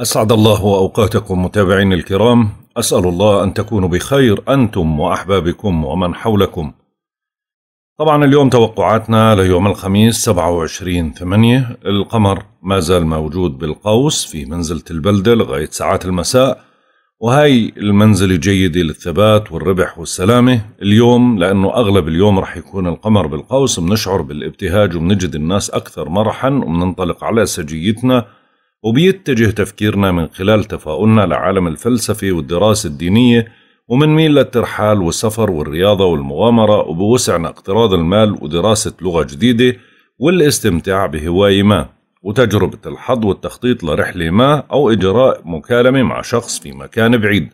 أسعد الله أوقاتكم متابعين الكرام. أسأل الله أن تكونوا بخير أنتم وأحبابكم ومن حولكم. طبعا اليوم توقعاتنا ليوم الخميس 27 8 القمر ما زال موجود بالقوس في منزلة البلدة لغاية ساعات المساء وهي المنزلة جيدة للثبات والربح والسلامة. اليوم لأنه أغلب اليوم رح يكون القمر بالقوس بنشعر بالابتهاج وبنجد الناس أكثر مرحا وبننطلق على سجيتنا وبيتجه تفكيرنا من خلال تفاؤلنا لعالم الفلسفة والدراسة الدينية ومنميل للترحال والسفر والرياضة والمغامرة وبوسعنا اقتراض المال ودراسة لغة جديدة والاستمتاع بهواية ما وتجربة الحظ والتخطيط لرحلة ما أو إجراء مكالمة مع شخص في مكان بعيد.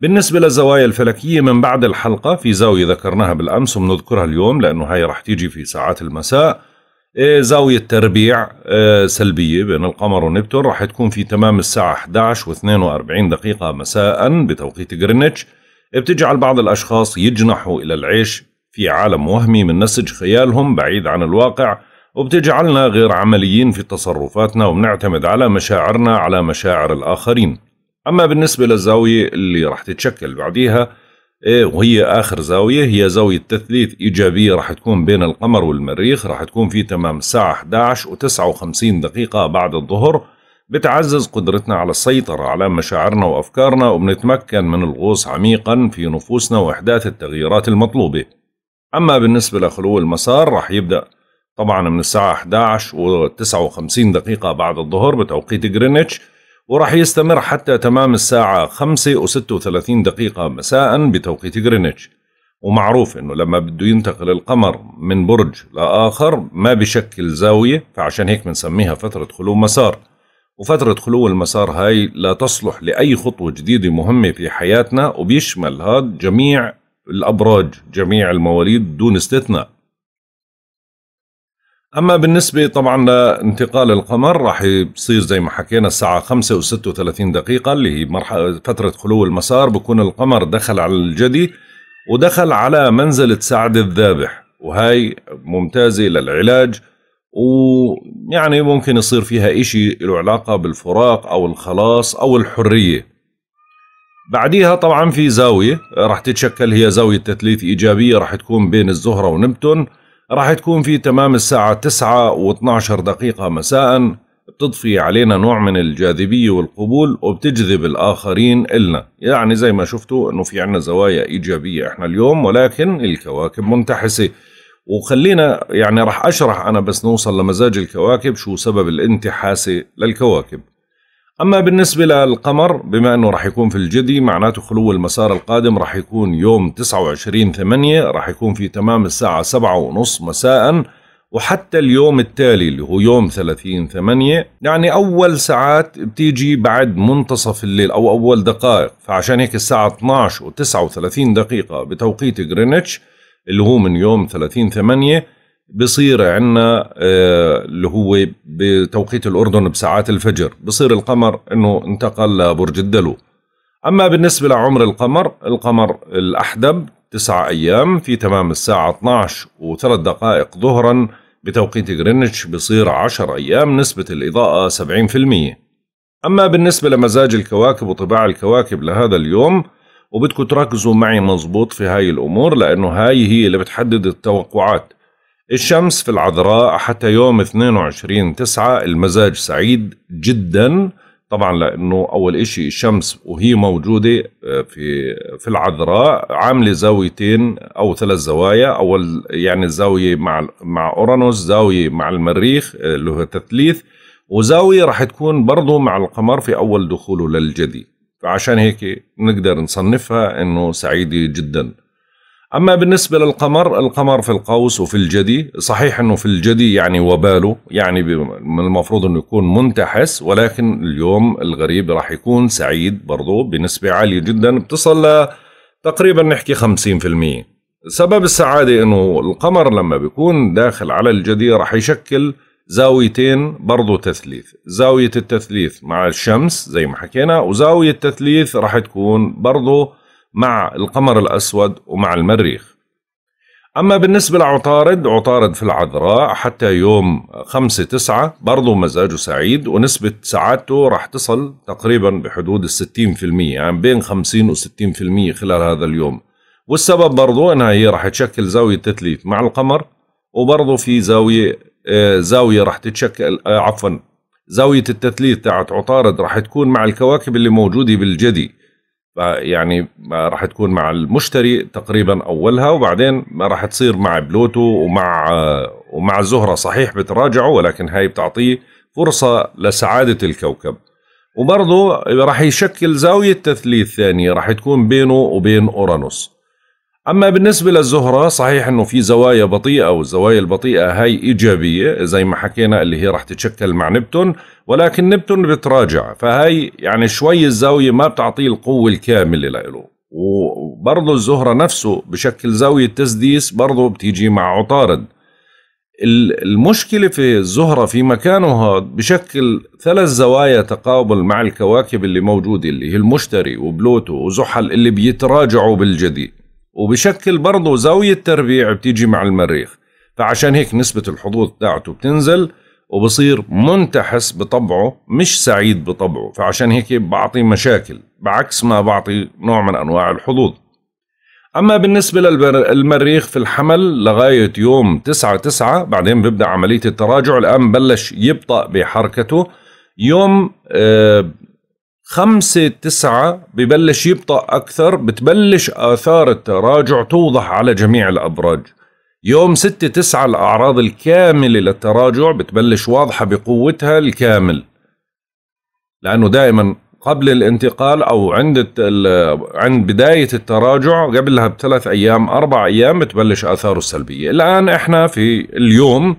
بالنسبة للزوايا الفلكية من بعد الحلقة في زاوية ذكرناها بالأمس وبنذكرها اليوم لأنه هاي رح تيجي في ساعات المساء زاوية تربيع إيه، سلبية بين القمر ونبتون. راح تكون في تمام الساعة 11 و42 دقيقة مساء بتوقيت غرينتش. بتجعل بعض الأشخاص يجنحوا إلى العيش في عالم وهمي من نسج خيالهم بعيد عن الواقع. وبتجعلنا غير عمليين في تصرفاتنا وبنعتمد على مشاعرنا على مشاعر الآخرين. أما بالنسبة للزاوية اللي راح تتشكل بعديها إيه وهي آخر زاوية هي زاوية تثليث إيجابية راح تكون بين القمر والمريخ راح تكون في تمام الساعة 11 و59 دقيقة بعد الظهر. بتعزز قدرتنا على السيطرة على مشاعرنا وأفكارنا وبنتمكن من الغوص عميقا في نفوسنا وإحداث التغييرات المطلوبة. أما بالنسبة لخلو المسار راح يبدأ طبعا من الساعة 11 و59 دقيقة بعد الظهر بتوقيت جرينتش وراح يستمر حتى تمام الساعة 5 و36 دقيقة مساء بتوقيت غرينتش. ومعروف إنه لما بده ينتقل القمر من برج لآخر ما بشكل زاوية فعشان هيك بنسميها فترة خلو مسار. وفترة خلو المسار هاي لا تصلح لأي خطوة جديدة مهمة في حياتنا وبيشمل هذا جميع الأبراج جميع المواليد دون استثناء. أما بالنسبة طبعا لانتقال القمر راح يصير زي ما حكينا الساعة 5 و36 دقيقة اللي هي مرحلة فترة خلو المسار بكون القمر دخل على الجدي ودخل على منزلة سعد الذابح. وهاي ممتازة للعلاج ويعني ممكن يصير فيها إشي له علاقة بالفراق أو الخلاص أو الحرية. بعديها طبعا في زاوية راح تتشكل هي زاوية تثليث إيجابية راح تكون بين الزهرة ونبتون. راح تكون في تمام الساعة 9 و12 دقيقة مساء. بتضفي علينا نوع من الجاذبية والقبول وبتجذب الآخرين إلنا. يعني زي ما شفتوا أنه في عنا زوايا إيجابية إحنا اليوم ولكن الكواكب منتحسة. وخلينا يعني راح أشرح أنا بس نوصل لمزاج الكواكب شو سبب الانتحاسة للكواكب. أما بالنسبة للقمر بما أنه راح يكون في الجدي معناته خلو المسار القادم راح يكون يوم 29 8 راح يكون في تمام الساعة 7 ونص مساء وحتى اليوم التالي اللي هو يوم 30 8 يعني أول ساعات بتيجي بعد منتصف الليل أو أول دقائق. فعشان هيك الساعة 12 و 39 دقيقة بتوقيت غرينتش اللي هو من يوم 30 8 بصير عندنا آه، اللي هو بتوقيت الأردن بساعات الفجر. بصير القمر أنه انتقل لبرج الدلو. أما بالنسبة لعمر القمر القمر الأحدب تسعة أيام في تمام الساعة 12 وثلاث دقائق ظهرا بتوقيت غرينتش بصير 10 أيام نسبة الإضاءة 70% أما بالنسبة لمزاج الكواكب وطباع الكواكب لهذا اليوم وبدكم تركزوا معي مزبوط في هاي الأمور لأنه هاي هي اللي بتحدد التوقعات. الشمس في العذراء حتى يوم 22 9 المزاج سعيد جدا. طبعا لأنه أول إشي الشمس وهي موجودة آه، في في العذراء. عامله زاويتين أو ثلاث زوايا. أول يعني الزاويه مع مع أورانوس زاوية مع المريخ آه، اللي هو تثليث. وزاوية راح تكون برضه مع القمر في أول دخوله للجدي. فعشان هيك نقدر نصنفها إنه سعيدة جدا. أما بالنسبة للقمر القمر في القوس وفي الجدي صحيح أنه في الجدي يعني وباله يعني من المفروض أنه يكون منتحس ولكن اليوم الغريب راح يكون سعيد برضو بنسبة عالية جدا بتصل تقريبا نحكي 50% سبب السعادة أنه القمر لما بيكون داخل على الجدي راح يشكل زاويتين برضو تثليث. زاوية التثليث مع الشمس زي ما حكينا وزاوية التثليث راح تكون برضو مع القمر الأسود ومع المريخ. أما بالنسبة لعطارد عطارد في العذراء حتى يوم خمسة تسعة برضو مزاجه سعيد ونسبة سعادته راح تصل تقريبا بحدود الستين في المية يعني بين خمسين وستين في المية خلال هذا اليوم. والسبب برضو إنها هي راح تشكل زاوية تثليث مع القمر وبرضو في زاوية آه، زاوية راح تتشكل آه، عفوا زاوية التثليث تاعت عطارد راح تكون مع الكواكب اللي موجودة بالجدي. يعني راح تكون مع المشتري تقريبا أولها وبعدين راح تصير مع بلوتو ومع ومع الزهره صحيح بتراجعوا ولكن هاي بتعطيه فرصة لسعادة الكوكب. وبرضه راح يشكل زاوية تثليث ثانية راح تكون بينه وبين أورانوس. أما بالنسبة للزهرة صحيح إنه في زوايا بطيئة والزوايا البطيئة هاي إيجابية زي ما حكينا اللي هي راح تتشكل مع نبتون. ولكن نبتون بتراجع. فهي يعني شوي الزاوية ما بتعطيه القوة الكاملة له وبرضه الزهرة نفسه بشكل زاوية تسديس برضه بتيجي مع عطارد. المشكلة في الزهرة في مكانه هذا بشكل ثلاث زوايا تقابل مع الكواكب اللي موجودة اللي هي المشتري وبلوتو وزحل اللي بيتراجعوا بالجدي. وبشكل برضه زاوية تربيع بتيجي مع المريخ. فعشان هيك نسبة الحظوظ تاعته بتنزل. وبصير منتحس بطبعه مش سعيد بطبعه. فعشان هيك بعطي مشاكل بعكس ما بعطي نوع من أنواع الحظوظ. أما بالنسبة للمريخ في الحمل لغاية يوم تسعة تسعة بعدين بيبدأ عملية التراجع. الآن بلش يبطأ بحركته. يوم آه خمسة تسعة ببلش يبطأ أكثر بتبلش آثار التراجع توضح على جميع الأبراج. يوم ستة تسعة الأعراض الكاملة للتراجع بتبلش واضحة بقوتها الكامل. لأنه دائما قبل الانتقال أو عند عند بداية التراجع قبلها بثلاث أيام أربع أيام بتبلش آثاره السلبية. الآن إحنا في اليوم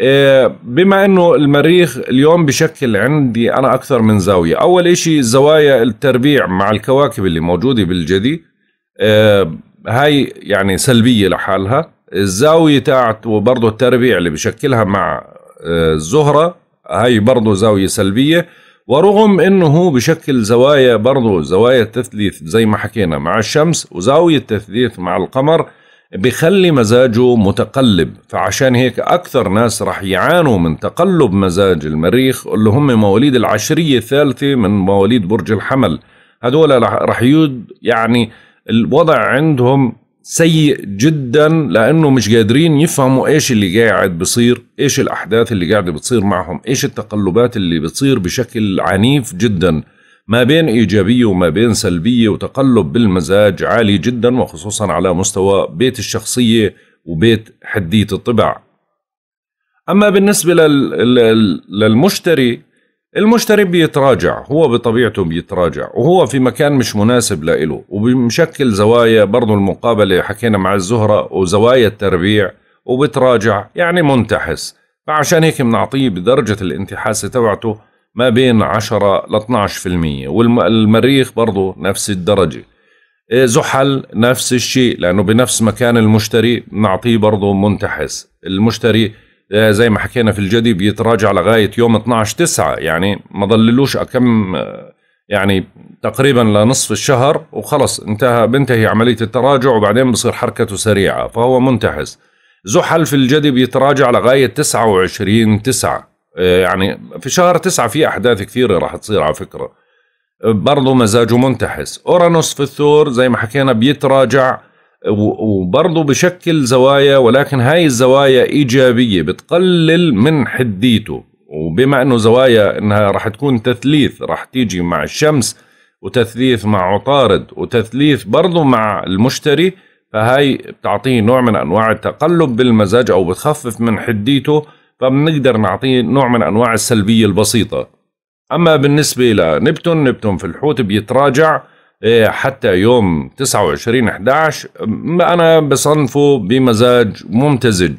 آه، بما إنه المريخ اليوم بشكل عندي أنا أكثر من زاوية. أول إشي زوايا التربيع مع الكواكب اللي موجودة بالجدي آه، هاي يعني سلبية لحالها. الزاوية تاعت وبرضه التربيع اللي بشكلها مع آه، الزهرة. هاي برضه زاوية سلبية. ورغم إنه هو بشكل زوايا برضه زوايا التثليث زي ما حكينا مع الشمس وزاوية التثليث مع القمر بخلي مزاجه متقلب. فعشان هيك أكثر ناس رح يعانوا من تقلب مزاج المريخ اللي هم مواليد العشرية الثالثة من مواليد برج الحمل. هدول رح يود يعني الوضع عندهم سيء جدا لأنه مش قادرين يفهموا إيش اللي قاعد بصير إيش الأحداث اللي قاعدة بتصير معهم إيش التقلبات اللي بتصير بشكل عنيف جدا. ما بين إيجابية وما بين سلبية وتقلب بالمزاج عالي جدا وخصوصا على مستوى بيت الشخصية وبيت حدية الطبع أما بالنسبة للمشتري المشتري بيتراجع هو بطبيعته بيتراجع وهو في مكان مش مناسب لإله وبمشكل زوايا برضو المقابلة حكينا مع الزهرة وزوايا التربيع وبتراجع يعني منتحس. فعشان هيك بنعطيه بدرجة الانتحاسة تبعته ما بين 10 ل 12% والمريخ برضه نفس الدرجة. إيه، زحل نفس الشيء لأنه بنفس مكان المشتري نعطيه برضه منتحس. المشتري زي ما حكينا في الجدي بيتراجع لغاية يوم 12 9 يعني ما ضللوش كم يعني تقريبا لنصف الشهر وخلص انتهى بنتهي عملية التراجع وبعدين بصير حركته سريعة فهو منتحس زحل في الجدي بيتراجع لغاية 29 9 آه، يعني في شهر تسعة في أحداث كثيرة راح تصير على فكرة. برضه مزاجه منتحس أورانوس في الثور زي ما حكينا بيتراجع وبرضه بشكل زوايا ولكن هاي الزوايا إيجابية بتقلل من حديته. وبما أنه زوايا أنها راح تكون تثليث راح تيجي مع الشمس وتثليث مع عطارد وتثليث برضه مع المشتري فهاي بتعطيه نوع من أنواع التقلب بالمزاج أو بتخفف من حديته فبنقدر نعطيه نوع من أنواع السلبية البسيطة. أما بالنسبة لنبتون نبتون في الحوت بيتراجع حتى يوم 29 11 أنا بصنفه بمزاج ممتزج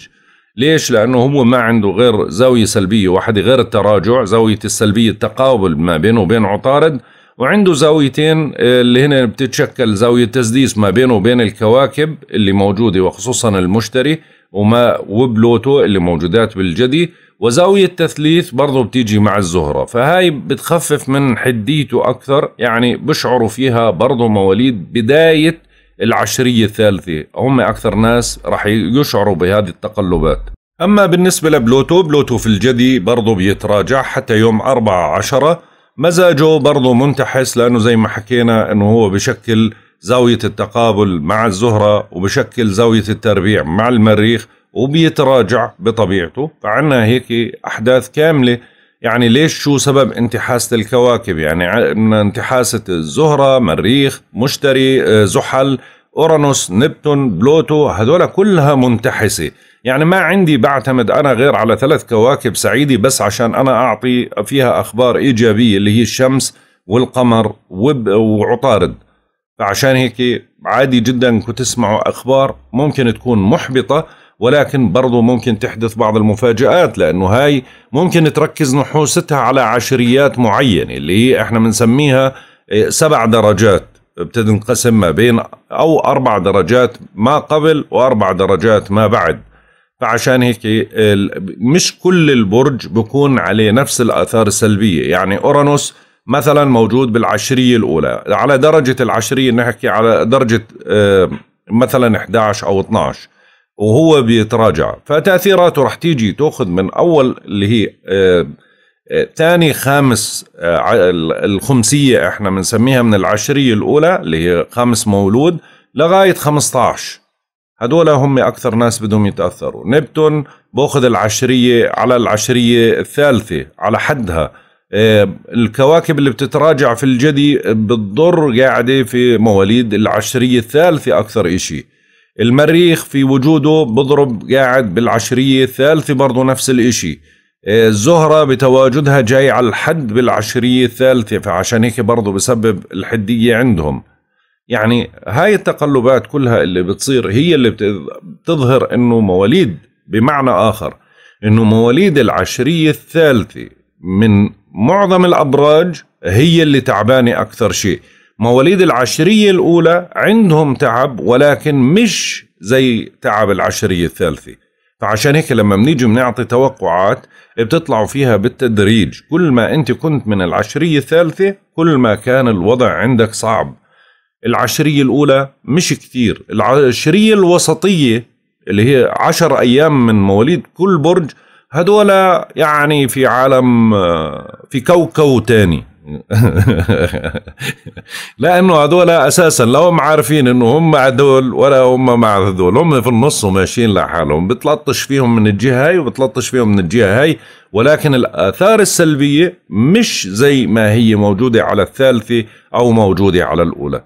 ليش؟ لأنه هو ما عنده غير زاوية سلبية واحدة غير التراجع زاوية السلبية التقابل ما بينه وبين عطارد وعنده زاويتين إيه، اللي هنا بتتشكل زاوية تسديس ما بينه وبين الكواكب اللي موجودة وخصوصا المشتري وما وبلوتو اللي موجودات بالجدي وزاوية تثليث برضو بتيجي مع الزهرة. فهاي بتخفف من حديته أكثر يعني بشعروا فيها برضو مواليد بداية العشرية الثالثة. هم أكثر ناس راح يشعروا بهذه التقلبات. أما بالنسبة لبلوتو بلوتو في الجدي برضه بيتراجع حتى يوم 4 عشرة. مزاجه برضه منتحس لأنه زي ما حكينا أنه هو بشكل زاوية التقابل مع الزهرة وبشكل زاوية التربيع مع المريخ. وبيتراجع بطبيعته. فعنا هيك أحداث كاملة. يعني ليش شو سبب انتحاسة الكواكب؟ يعني انتحاسة الزهرة مريخ مشتري آه، زحل أورانوس نبتون بلوتو هذول كلها منتحسة. يعني ما عندي بعتمد أنا غير على ثلاث كواكب سعيدة بس عشان أنا أعطي فيها أخبار إيجابية اللي هي الشمس والقمر وعطارد. فعشان هيك عادي جدا كنت تسمعوا أخبار ممكن تكون محبطة. ولكن برضو ممكن تحدث بعض المفاجآت لأنه هاي ممكن تركز نحوستها على عشريات معينة اللي هي إحنا بنسميها إيه، سبع درجات بتنقسم ما بين أو أربع درجات ما قبل وأربع درجات ما بعد. فعشان هيك مش كل البرج بكون عليه نفس الآثار السلبية. يعني أورانوس مثلا موجود بالعشرية الأولى. على درجة العشرية نحكي على درجة آه، مثلا 11 أو 12 وهو بيتراجع. فتأثيراته رح تيجي تأخذ من أول اللي هي آه، آه، ثاني خامس آه، الخمسية إحنا بنسميها من العشرية الأولى اللي هي خامس مولود لغاية 15 هدول هم أكثر ناس بدهم يتأثروا. نبتون بأخذ العشرية على العشرية الثالثة على حدها. الكواكب اللي بتتراجع في الجدي بتضر قاعدة في مواليد العشرية الثالثة أكثر إشي. المريخ في وجوده بضرب قاعد بالعشرية الثالثة برضو نفس الإشي. آه، الزهرة بتواجدها جاي على الحد بالعشرية الثالثة فعشان هيك برضو بسبب الحدية عندهم. يعني هاي التقلبات كلها اللي بتصير هي اللي بتظهر إنه مواليد بمعنى آخر إنه مواليد العشرية الثالثة من معظم الأبراج هي اللي تعبانة أكثر شيء. مواليد العشرية الأولى عندهم تعب ولكن مش زي تعب العشرية الثالثة. فعشان هيك لما بنيجي بنعطي توقعات بتطلعوا فيها بالتدريج. كل ما أنت كنت من العشرية الثالثة كل ما كان الوضع عندك صعب. العشرية الأولى مش كثير العشرية الوسطية اللي هي عشر أيام من مواليد كل برج هدول يعني في عالم في كوكو تاني. لأنه هذول أساسا لا هم عارفين إنه هم مع دول ولا هم مع هذول. هم في النص وماشيين لحالهم. بتلطش فيهم من الجهة هاي وبتلطش فيهم من الجهة هاي. ولكن الآثار السلبية مش زي ما هي موجودة على الثالثة أو موجودة على الأولى.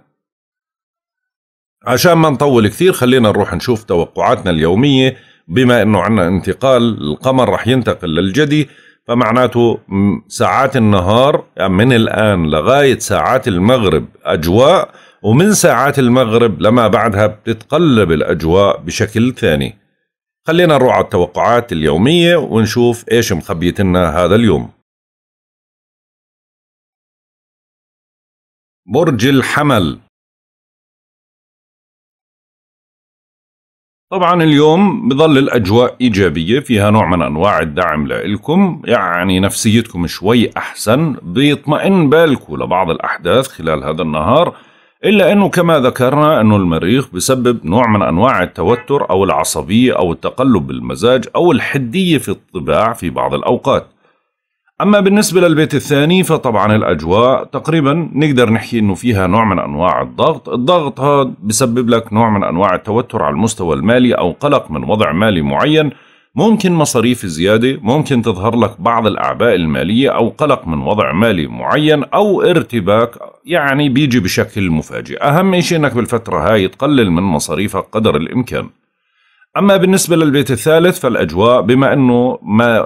عشان ما نطول كثير خلينا نروح نشوف توقعاتنا اليومية. بما إنه عندنا انتقال القمر رح ينتقل للجدي. فمعناته ساعات النهار يعني من الآن لغاية ساعات المغرب أجواء ومن ساعات المغرب لما بعدها بتتقلب الأجواء بشكل ثاني. خلينا نروح على التوقعات اليومية ونشوف إيش مخبيتنا هذا اليوم. برج الحمل. طبعا اليوم بظل الأجواء إيجابية فيها نوع من أنواع الدعم لكم يعني نفسيتكم شوي أحسن بيطمئن بالكم لبعض الأحداث خلال هذا النهار. إلا أنه كما ذكرنا أنه المريخ بسبب نوع من أنواع التوتر أو العصبية أو التقلب بالمزاج أو الحدية في الطباع في بعض الأوقات. أما بالنسبة للبيت الثاني فطبعا الأجواء تقريبا نقدر نحكي أنه فيها نوع من أنواع الضغط. الضغط هذا بسبب لك نوع من أنواع التوتر على المستوى المالي أو قلق من وضع مالي معين. ممكن مصاريف زيادة ممكن تظهر لك بعض الأعباء المالية أو قلق من وضع مالي معين أو ارتباك يعني بيجي بشكل مفاجئ. أهم شيء أنك بالفترة هاي تقلل من مصاريفك قدر الإمكان. أما بالنسبة للبيت الثالث فالأجواء بما أنه ما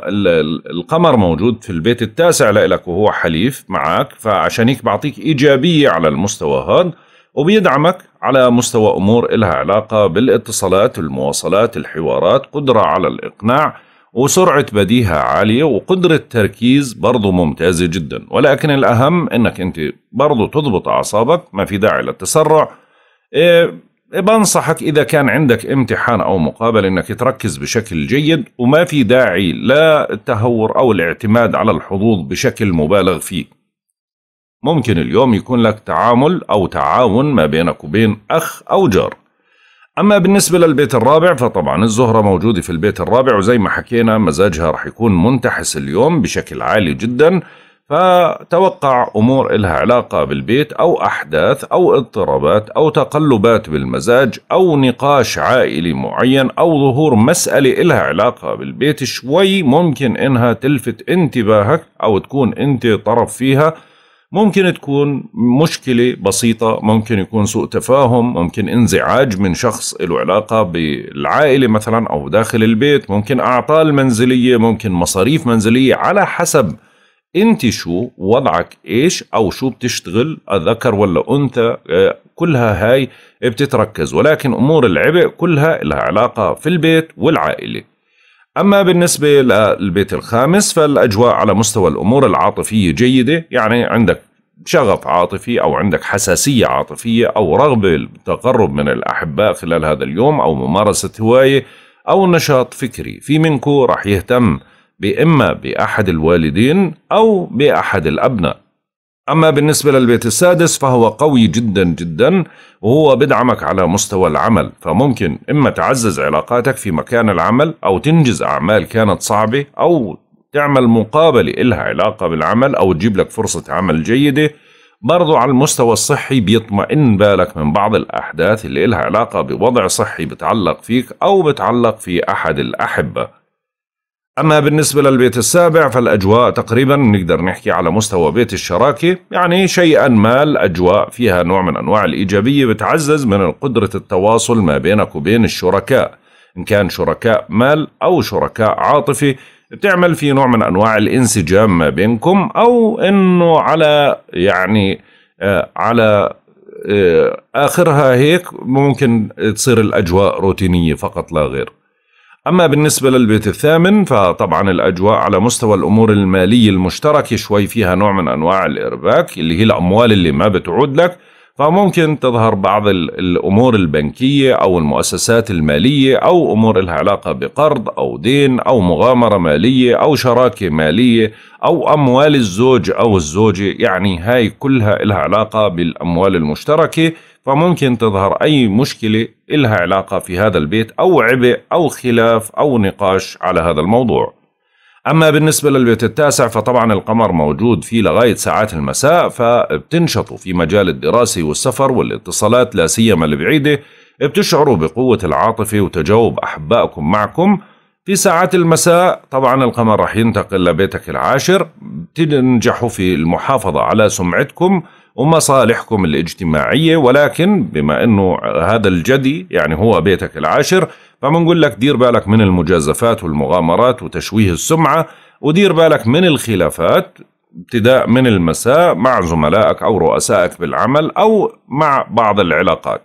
القمر موجود في البيت التاسع لك وهو حليف معك فعشان هيك بعطيك إيجابية على المستوى هذا وبيدعمك على مستوى أمور لها علاقة بالاتصالات المواصلات الحوارات قدرة على الإقناع وسرعة بديهة عالية وقدرة تركيز برضو ممتازة جدا. ولكن الأهم أنك أنت برضو تضبط أعصابك ما في داعي للتسرع. إيه بنصحك إذا كان عندك امتحان أو مقابلة أنك تركز بشكل جيد وما في داعي لا التهور أو الاعتماد على الحظوظ بشكل مبالغ فيه. ممكن اليوم يكون لك تعامل أو تعاون ما بينك وبين أخ أو جار. أما بالنسبة للبيت الرابع فطبعا الزهرة موجودة في البيت الرابع وزي ما حكينا مزاجها رح يكون منتحس اليوم بشكل عالي جدا. فتوقع أمور إلها علاقة بالبيت أو أحداث أو اضطرابات أو تقلبات بالمزاج أو نقاش عائلي معين أو ظهور مسألة إلها علاقة بالبيت شوي ممكن إنها تلفت انتباهك أو تكون أنت طرف فيها. ممكن تكون مشكلة بسيطة ممكن يكون سوء تفاهم ممكن انزعاج من شخص له علاقة بالعائلة مثلا أو داخل البيت ممكن أعطال منزلية ممكن مصاريف منزلية على حسب انت شو وضعك إيش أو شو بتشتغل ذكر ولا أنثى آه، كلها هاي بتتركز. ولكن أمور العبء كلها لها علاقة في البيت والعائلة. أما بالنسبة للبيت الخامس فالأجواء على مستوى الأمور العاطفية جيدة. يعني عندك شغف عاطفي أو عندك حساسية عاطفية أو رغبة بالتقرب من الأحباء خلال هذا اليوم أو ممارسة هواية أو نشاط فكري. في منكم راح يهتم بإما بأحد الوالدين أو بأحد الأبناء. أما بالنسبة للبيت السادس فهو قوي جدا جدا وهو بدعمك على مستوى العمل. فممكن إما تعزز علاقاتك في مكان العمل أو تنجز أعمال كانت صعبة أو تعمل مقابلة إلها علاقة بالعمل أو تجيب لك فرصة عمل جيدة. برضو على المستوى الصحي بيطمئن بالك من بعض الأحداث اللي إلها علاقة بوضع صحي بتعلق فيك أو بتعلق في أحد الأحبة. أما بالنسبة للبيت السابع فالأجواء تقريبا نقدر نحكي على مستوى بيت الشراكة. يعني شيئا ما الأجواء فيها نوع من أنواع الإيجابية بتعزز من قدرة التواصل ما بينك وبين الشركاء. إن كان شركاء مال أو شركاء عاطفي بتعمل في نوع من أنواع الانسجام ما بينكم. أو إنه على يعني آه على آه آخرها هيك ممكن تصير الأجواء روتينية فقط لا غير. أما بالنسبة للبيت الثامن فطبعا الأجواء على مستوى الأمور المالية المشتركة شوي فيها نوع من أنواع الإرباك اللي هي الأموال اللي ما بتعود لك فممكن تظهر بعض الأمور البنكية أو المؤسسات المالية أو أمور لها علاقة بقرض أو دين أو مغامرة مالية أو شراكة مالية أو أموال الزوج أو الزوجة يعني هاي كلها لها علاقة بالأموال المشتركة. فممكن تظهر أي مشكلة إلها علاقة في هذا البيت أو عبء أو خلاف أو نقاش على هذا الموضوع. أما بالنسبة للبيت التاسع فطبعا القمر موجود فيه لغاية ساعات المساء فبتنشطوا في مجال الدراسة والسفر والاتصالات لا سيما البعيدة بتشعروا بقوة العاطفة وتجاوب أحبائكم معكم. في ساعات المساء طبعا القمر راح ينتقل لبيتك العاشر. تنجحوا في المحافظة على سمعتكم. ومصالحكم الاجتماعية ولكن بما أنه هذا الجدي يعني هو بيتك العاشر فبنقول لك دير بالك من المجازفات والمغامرات وتشويه السمعة ودير بالك من الخلافات ابتداء من المساء مع زملائك أو رؤسائك بالعمل أو مع بعض العلاقات.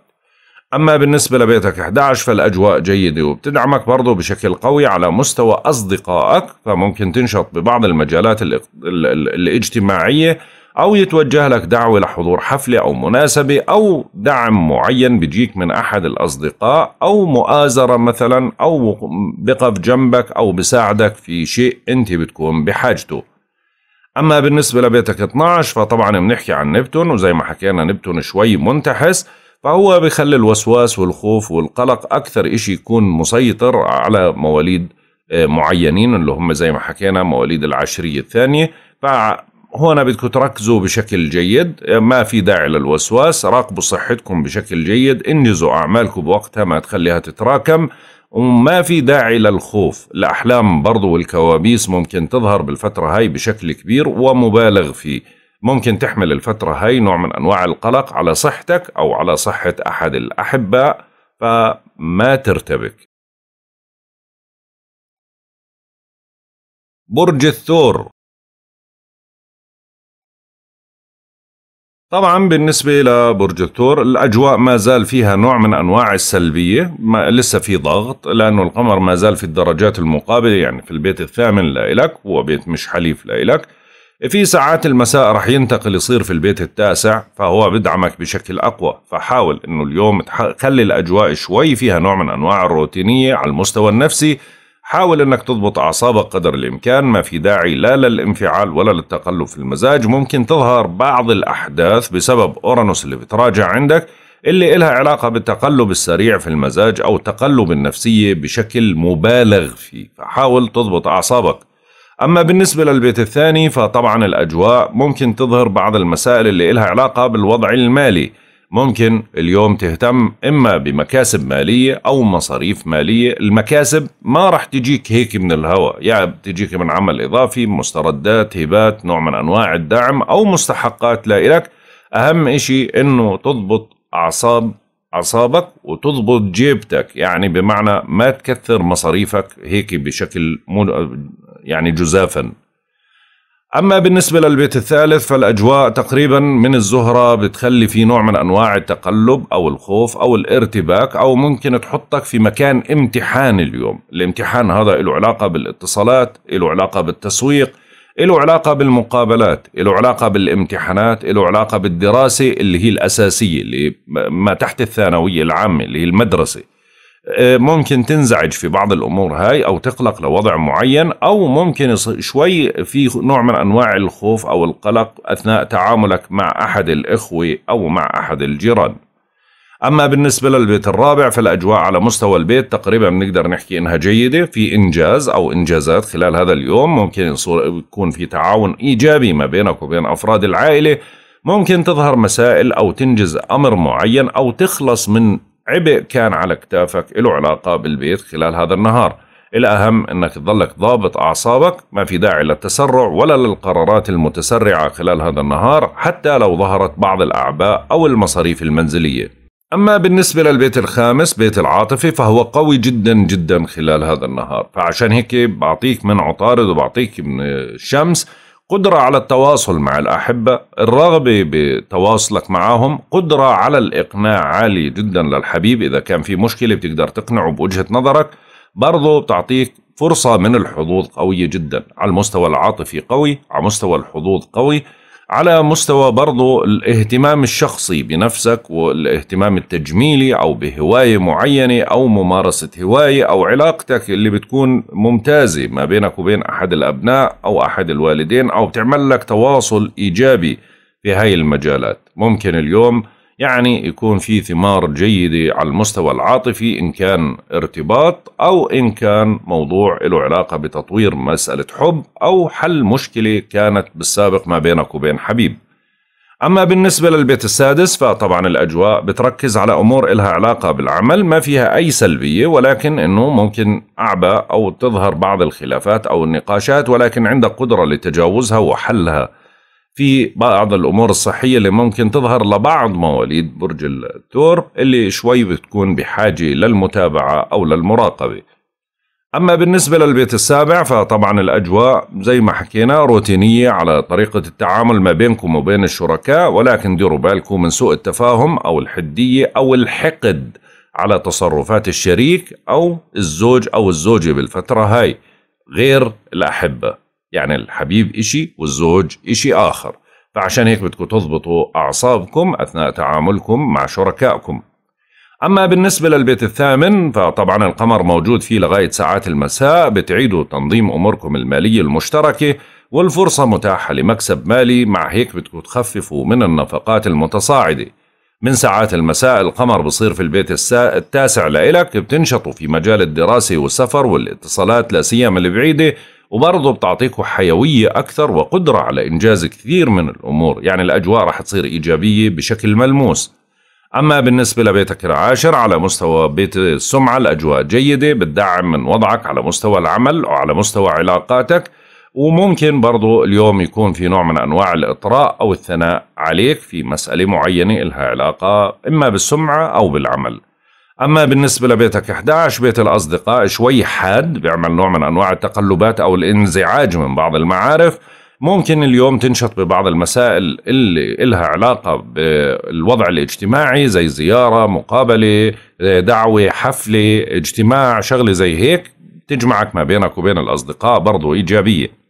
أما بالنسبة لبيتك 11 فالأجواء جيدة وبتدعمك برضه بشكل قوي على مستوى أصدقائك فممكن تنشط ببعض المجالات الاجتماعية أو يتوجه لك دعوة لحضور حفلة أو مناسبة أو دعم معين بيجيك من أحد الأصدقاء أو مؤازرة مثلا أو بقف جنبك أو بساعدك في شيء أنت بتكون بحاجته. أما بالنسبة لبيتك 12 فطبعا بنحكي عن نبتون وزي ما حكينا نبتون شوي منتحس فهو بخلي الوسواس والخوف والقلق أكثر إشي يكون مسيطر على مواليد آه، معينين اللي هم زي ما حكينا مواليد العشرية الثانية. هنا بدكم تركزوا بشكل جيد. ما في داعي للوسواس راقبوا صحتكم بشكل جيد انجزوا أعمالكم بوقتها ما تخليها تتراكم. وما في داعي للخوف الأحلام برضو والكوابيس ممكن تظهر بالفترة هاي بشكل كبير ومبالغ فيه. ممكن تحمل الفترة هاي نوع من أنواع القلق على صحتك أو على صحة أحد الأحباء فما ترتبك. برج الثور. طبعا بالنسبة لبرج الثور الأجواء ما زال فيها نوع من أنواع السلبية ما لسه في ضغط لأنه القمر ما زال في الدرجات المقابلة يعني في البيت الثامن لإلك هو بيت مش حليف لإلك في ساعات المساء رح ينتقل يصير في البيت التاسع فهو بدعمك بشكل أقوى. فحاول أنه اليوم خلي الأجواء شوي فيها نوع من أنواع الروتينية على المستوى النفسي حاول إنك تضبط أعصابك قدر الإمكان ما في داعي لا للانفعال ولا للتقلب في المزاج. ممكن تظهر بعض الأحداث بسبب أورانوس اللي بتراجع عندك اللي إلها علاقة بالتقلب السريع في المزاج أو التقلب النفسية بشكل مبالغ فيه. فحاول تضبط أعصابك. أما بالنسبة للبيت الثاني فطبعا الأجواء ممكن تظهر بعض المسائل اللي إلها علاقة بالوضع المالي. ممكن اليوم تهتم إما بمكاسب مالية أو مصاريف مالية. المكاسب ما راح تجيك هيك من الهواء يعني بتجيك من عمل إضافي مستردات هبات نوع من أنواع الدعم أو مستحقات. لإلك أهم إشي إنه تضبط أعصاب أعصابك وتضبط جيبتك. يعني بمعنى ما تكثر مصاريفك هيك بشكل يعني جزافا. أما بالنسبة للبيت الثالث فالأجواء تقريبا من الزهرة بتخلي في نوع من أنواع التقلب أو الخوف أو الارتباك أو ممكن تحطك في مكان امتحان اليوم. الامتحان هذا له علاقة بالاتصالات له علاقة بالتسويق له علاقة بالمقابلات له علاقة بالامتحانات له علاقة بالدراسة اللي هي الأساسية اللي ما تحت الثانوية العامة اللي هي المدرسة. ممكن تنزعج في بعض الأمور هاي أو تقلق لوضع معين أو ممكن شوي في نوع من أنواع الخوف أو القلق أثناء تعاملك مع أحد الإخوة أو مع أحد الجيران. أما بالنسبة للبيت الرابع فالأجواء على مستوى البيت تقريبا بنقدر نحكي إنها جيدة في إنجاز أو إنجازات خلال هذا اليوم ممكن يكون في تعاون إيجابي ما بينك وبين أفراد العائلة ممكن تظهر مسائل أو تنجز أمر معين أو تخلص من عبء كان على كتافك له علاقة بالبيت خلال هذا النهار. الأهم أنك تظلك ضابط أعصابك ما في داعي للتسرع ولا للقرارات المتسرعة خلال هذا النهار حتى لو ظهرت بعض الأعباء أو المصاريف المنزلية. أما بالنسبة للبيت الخامس بيت العاطفة فهو قوي جدا جدا خلال هذا النهار. فعشان هيك بعطيك من عطارد وبعطيك من الشمس قدرة على التواصل مع الأحبة الرغبة بتواصلك معهم قدرة على الإقناع عالي جدا للحبيب. إذا كان في مشكلة بتقدر تقنعه بوجهة نظرك برضه بتعطيك فرصة من الحظوظ قوية جدا. على المستوى العاطفي قوي على مستوى الحظوظ قوي. على مستوى برضو الاهتمام الشخصي بنفسك والاهتمام التجميلي أو بهواية معينة أو ممارسة هواية أو علاقتك اللي بتكون ممتازة ما بينك وبين أحد الأبناء أو أحد الوالدين أو بتعمل لك تواصل إيجابي في هاي المجالات. ممكن اليوم يعني يكون في ثمار جيدة على المستوى العاطفي إن كان ارتباط أو إن كان موضوع له علاقة بتطوير مسألة حب أو حل مشكلة كانت بالسابق ما بينك وبين حبيب. أما بالنسبة للبيت السادس فطبعا الأجواء بتركز على أمور إلها علاقة بالعمل ما فيها أي سلبية ولكن أنه ممكن أعباء أو تظهر بعض الخلافات أو النقاشات ولكن عندك قدرة لتجاوزها وحلها. في بعض الأمور الصحية اللي ممكن تظهر لبعض مواليد برج الثور اللي شوي بتكون بحاجة للمتابعة أو للمراقبة. أما بالنسبة للبيت السابع فطبعا الأجواء زي ما حكينا روتينية على طريقة التعامل ما بينكم وبين الشركاء ولكن ديروا بالكم من سوء التفاهم أو الحدية أو الحقد على تصرفات الشريك أو الزوج أو الزوجة بالفترة هاي غير الأحبة. يعني الحبيب إشي والزوج إشي آخر. فعشان هيك بدكم تضبطوا أعصابكم أثناء تعاملكم مع شركائكم. أما بالنسبة للبيت الثامن فطبعا القمر موجود فيه لغاية ساعات المساء بتعيدوا تنظيم أموركم المالية المشتركة والفرصة متاحة لمكسب مالي مع هيك بدكم تخففوا من النفقات المتصاعدة. من ساعات المساء القمر بصير في البيت التاسع لإلك بتنشطوا في مجال الدراسة والسفر والاتصالات لا سيما البعيدة وبرضه بتعطيكم حيوية أكثر وقدرة على إنجاز كثير من الأمور يعني الأجواء رح تصير إيجابية بشكل ملموس. أما بالنسبة لبيتك العاشر على مستوى بيت السمعة الأجواء جيدة بتدعم من وضعك على مستوى العمل وعلى مستوى علاقاتك وممكن برضو اليوم يكون في نوع من أنواع الإطراء أو الثناء عليك في مسألة معينة إلها علاقة إما بالسمعة أو بالعمل. أما بالنسبة لبيتك 11 بيت الأصدقاء شوي حاد بيعمل نوع من أنواع التقلبات أو الإنزعاج من بعض المعارف. ممكن اليوم تنشط ببعض المسائل اللي إلها علاقة بالوضع الاجتماعي زي زيارة مقابلة دعوة حفلة اجتماع شغلة زي هيك تجمعك ما بينك وبين الأصدقاء برضو إيجابية.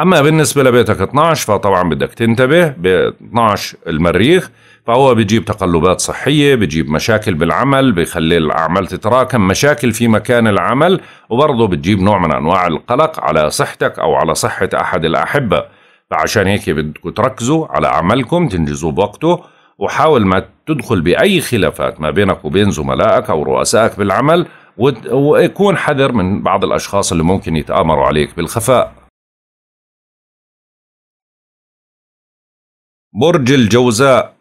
أما بالنسبة لبيتك 12 فطبعا بدك تنتبه ب 12 المريخ فهو بيجيب تقلبات صحية بيجيب مشاكل بالعمل بيخلي الأعمال تتراكم مشاكل في مكان العمل وبرضه بتجيب نوع من أنواع القلق على صحتك أو على صحة أحد الأحبة. فعشان هيك بدكم تركزوا على عملكم تنجزوا بوقته وحاول ما تدخل بأي خلافات ما بينك وبين زملائك أو رؤسائك بالعمل ويكون حذر من بعض الأشخاص اللي ممكن يتآمروا عليك بالخفاء. برج الجوزاء.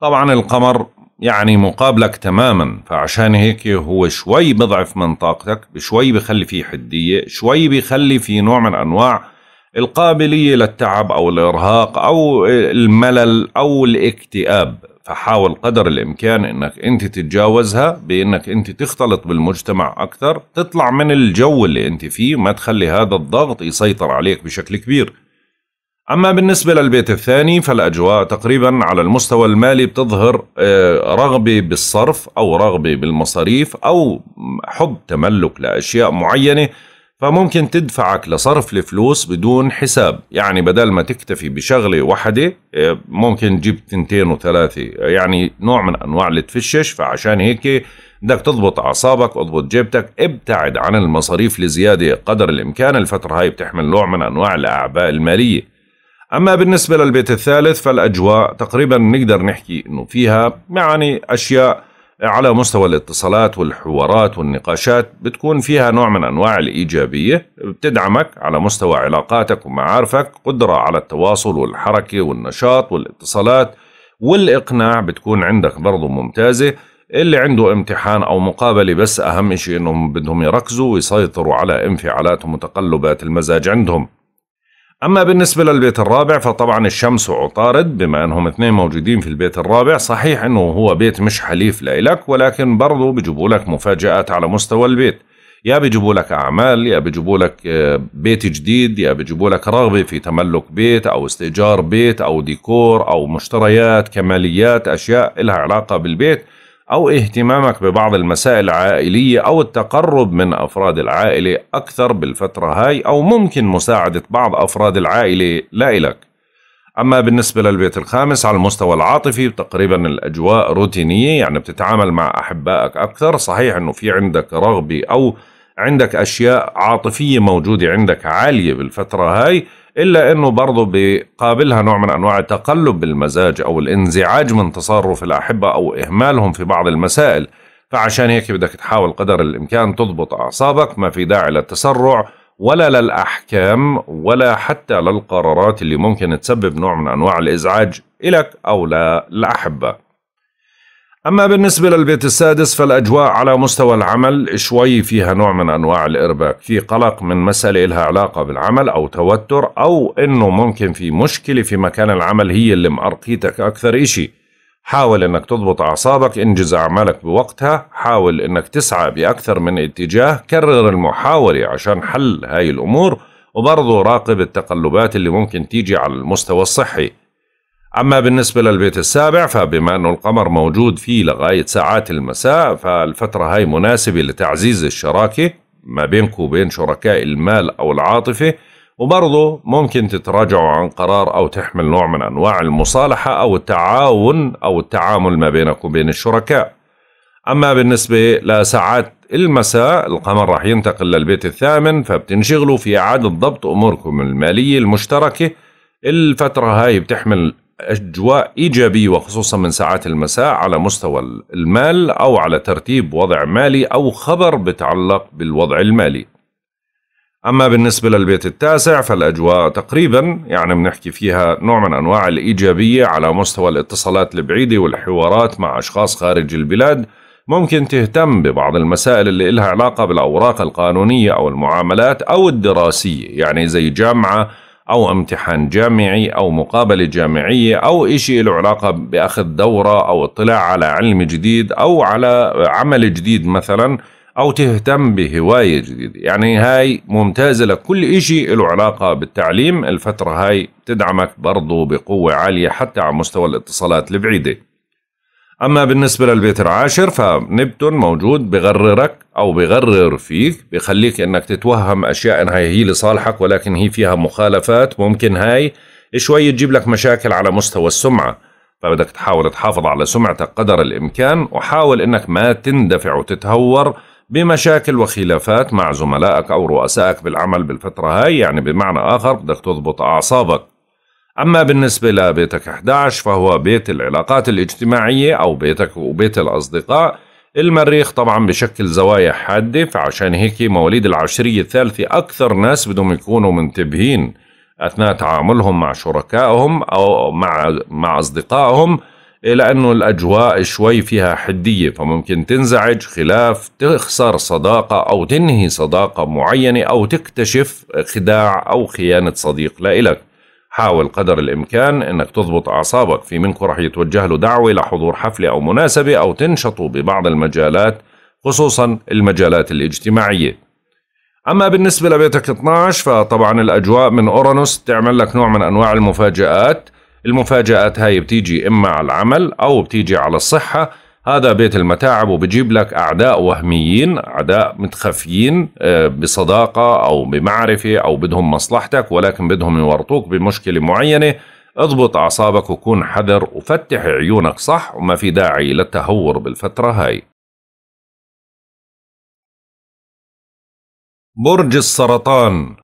طبعا القمر يعني مقابلك تماما فعشان هيك هو شوي بضعف من طاقتك شوي بخلي فيه حدية شوي بيخلي في نوع من أنواع القابلية للتعب أو الإرهاق أو الملل أو الاكتئاب. فحاول قدر الإمكان أنك أنت تتجاوزها بأنك أنت تختلط بالمجتمع أكثر تطلع من الجو اللي أنت فيه ما تخلي هذا الضغط يسيطر عليك بشكل كبير. أما بالنسبة للبيت الثاني فالأجواء تقريبا على المستوى المالي بتظهر آه، رغبة بالصرف أو رغبة بالمصاريف أو حب تملك لأشياء معينة فممكن تدفعك لصرف الفلوس بدون حساب. يعني بدل ما تكتفي بشغلة واحدة آه، ممكن تجيب تنتين وثلاثة. يعني نوع من أنواع التفشش فعشان هيك بدك تضبط أعصابك اضبط جيبتك ابتعد عن المصاريف الزيادة قدر الإمكان. الفترة هاي بتحمل نوع من أنواع الأعباء المالية. أما بالنسبة للبيت الثالث فالأجواء تقريبا نقدر نحكي أنه فيها يعني أشياء على مستوى الاتصالات والحوارات والنقاشات بتكون فيها نوع من أنواع الإيجابية بتدعمك على مستوى علاقاتك ومعارفك قدرة على التواصل والحركة والنشاط والاتصالات والإقناع بتكون عندك برضو ممتازة. اللي عنده امتحان أو مقابلة بس أهم شيء أنهم بدهم يركزوا ويسيطروا على انفعالات ومتقلبات المزاج عندهم. أما بالنسبة للبيت الرابع فطبعا الشمس وعطارد بما أنهم اثنين موجودين في البيت الرابع. صحيح أنه هو بيت مش حليف لإلك ولكن برضو بيجيبوا لك مفاجآت على مستوى البيت. يا بيجيبوا لك أعمال يا بيجيبوا لك آه، بيت جديد يا بيجيبوا لك رغبة في تملك بيت أو استئجار بيت أو ديكور أو مشتريات كماليات أشياء لها علاقة بالبيت. أو اهتمامك ببعض المسائل العائلية أو التقرب من أفراد العائلة أكثر بالفترة هاي أو ممكن مساعدة بعض أفراد العائلة لإلك. أما بالنسبة للبيت الخامس على المستوى العاطفي تقريبا الأجواء روتينية يعني بتتعامل مع أحبائك أكثر صحيح أنه في عندك رغبة أو عندك أشياء عاطفية موجودة عندك عالية بالفترة هاي إلا أنه برضه بقابلها نوع من أنواع التقلب بالمزاج أو الانزعاج من تصرف الأحبة أو إهمالهم في بعض المسائل. فعشان هيك بدك تحاول قدر الإمكان تضبط أعصابك ما في داعي للتسرع ولا للأحكام ولا حتى للقرارات اللي ممكن تسبب نوع من أنواع الإزعاج إلك أو للأحبة. أما بالنسبة للبيت السادس فالأجواء على مستوى العمل شوي فيها نوع من أنواع الإرباك. في قلق من مسألة لها علاقة بالعمل أو توتر أو أنه ممكن في مشكلة في مكان العمل هي اللي مأرقيتك أكثر إشي. حاول أنك تضبط أعصابك انجز أعمالك بوقتها حاول أنك تسعى بأكثر من اتجاه كرر المحاولة عشان حل هاي الأمور وبرضه راقب التقلبات اللي ممكن تيجي على المستوى الصحي. أما بالنسبة للبيت السابع فبما أنه القمر موجود فيه لغاية ساعات المساء فالفترة هاي مناسبة لتعزيز الشراكة ما بينكم وبين شركاء المال أو العاطفة. وبرضه ممكن تتراجعوا عن قرار أو تحمل نوع من أنواع المصالحة أو التعاون أو التعامل ما بينك وبين الشركاء. أما بالنسبة لساعات المساء القمر راح ينتقل للبيت الثامن فبتنشغلوا في إعادة ضبط أموركم المالية المشتركة. الفترة هاي بتحمل أجواء إيجابية وخصوصا من ساعات المساء على مستوى المال أو على ترتيب وضع مالي أو خبر بتعلق بالوضع المالي. أما بالنسبة للبيت التاسع فالأجواء تقريبا يعني بنحكي فيها نوع من أنواع الإيجابية على مستوى الاتصالات البعيدة والحوارات مع أشخاص خارج البلاد. ممكن تهتم ببعض المسائل اللي لها علاقة بالأوراق القانونية أو المعاملات أو الدراسية يعني زي جامعة أو امتحان جامعي أو مقابلة جامعية أو إشي له علاقة بأخذ دورة أو اطلاع على علم جديد أو على عمل جديد مثلا أو تهتم بهواية جديدة. يعني هاي ممتازة لكل إشي له علاقة بالتعليم. الفترة هاي تدعمك برضو بقوة عالية حتى على مستوى الاتصالات البعيدة. أما بالنسبة للبيت العاشر فنبتون موجود بغررك أو بغرر فيك بخليك إنك تتوهم أشياء إنها هي لصالحك ولكن هي فيها مخالفات. ممكن هاي شوي تجيب لك مشاكل على مستوى السمعة فبدك تحاول تحافظ على سمعتك قدر الإمكان وحاول إنك ما تندفع وتتهور بمشاكل وخلافات مع زملائك أو رؤسائك بالعمل بالفترة هاي. يعني بمعنى آخر بدك تضبط أعصابك. أما بالنسبة لبيتك 11 فهو بيت العلاقات الاجتماعية أو بيتك وبيت الأصدقاء. المريخ طبعا بشكل زوايا حادة فعشان هيك مواليد العشرية الثالثة أكثر ناس بدهم يكونوا منتبهين أثناء تعاملهم مع شركائهم أو مع مع أصدقائهم لأنه الأجواء شوي فيها حدية فممكن تنزعج خلاف تخسر صداقة أو تنهي صداقة معينة أو تكتشف خداع أو خيانة صديق لإلك. حاول قدر الإمكان أنك تضبط أعصابك. في منكم رح يتوجه له دعوة لحضور حفلة أو مناسبة أو تنشطوا ببعض المجالات خصوصا المجالات الاجتماعية. أما بالنسبة لبيتك 12 فطبعا الأجواء من أورانوس تعمل لك نوع من أنواع المفاجآت. المفاجآت هاي بتيجي إما على العمل أو بتيجي على الصحة. هذا بيت المتاعب وبجيب لك أعداء وهميين أعداء متخفيين آه، بصداقة أو بمعرفة أو بدهم مصلحتك ولكن بدهم يورطوك بمشكلة معينة. اضبط أعصابك وكون حذر وفتح عيونك صح وما في داعي للتهور بالفترة هاي. برج السرطان.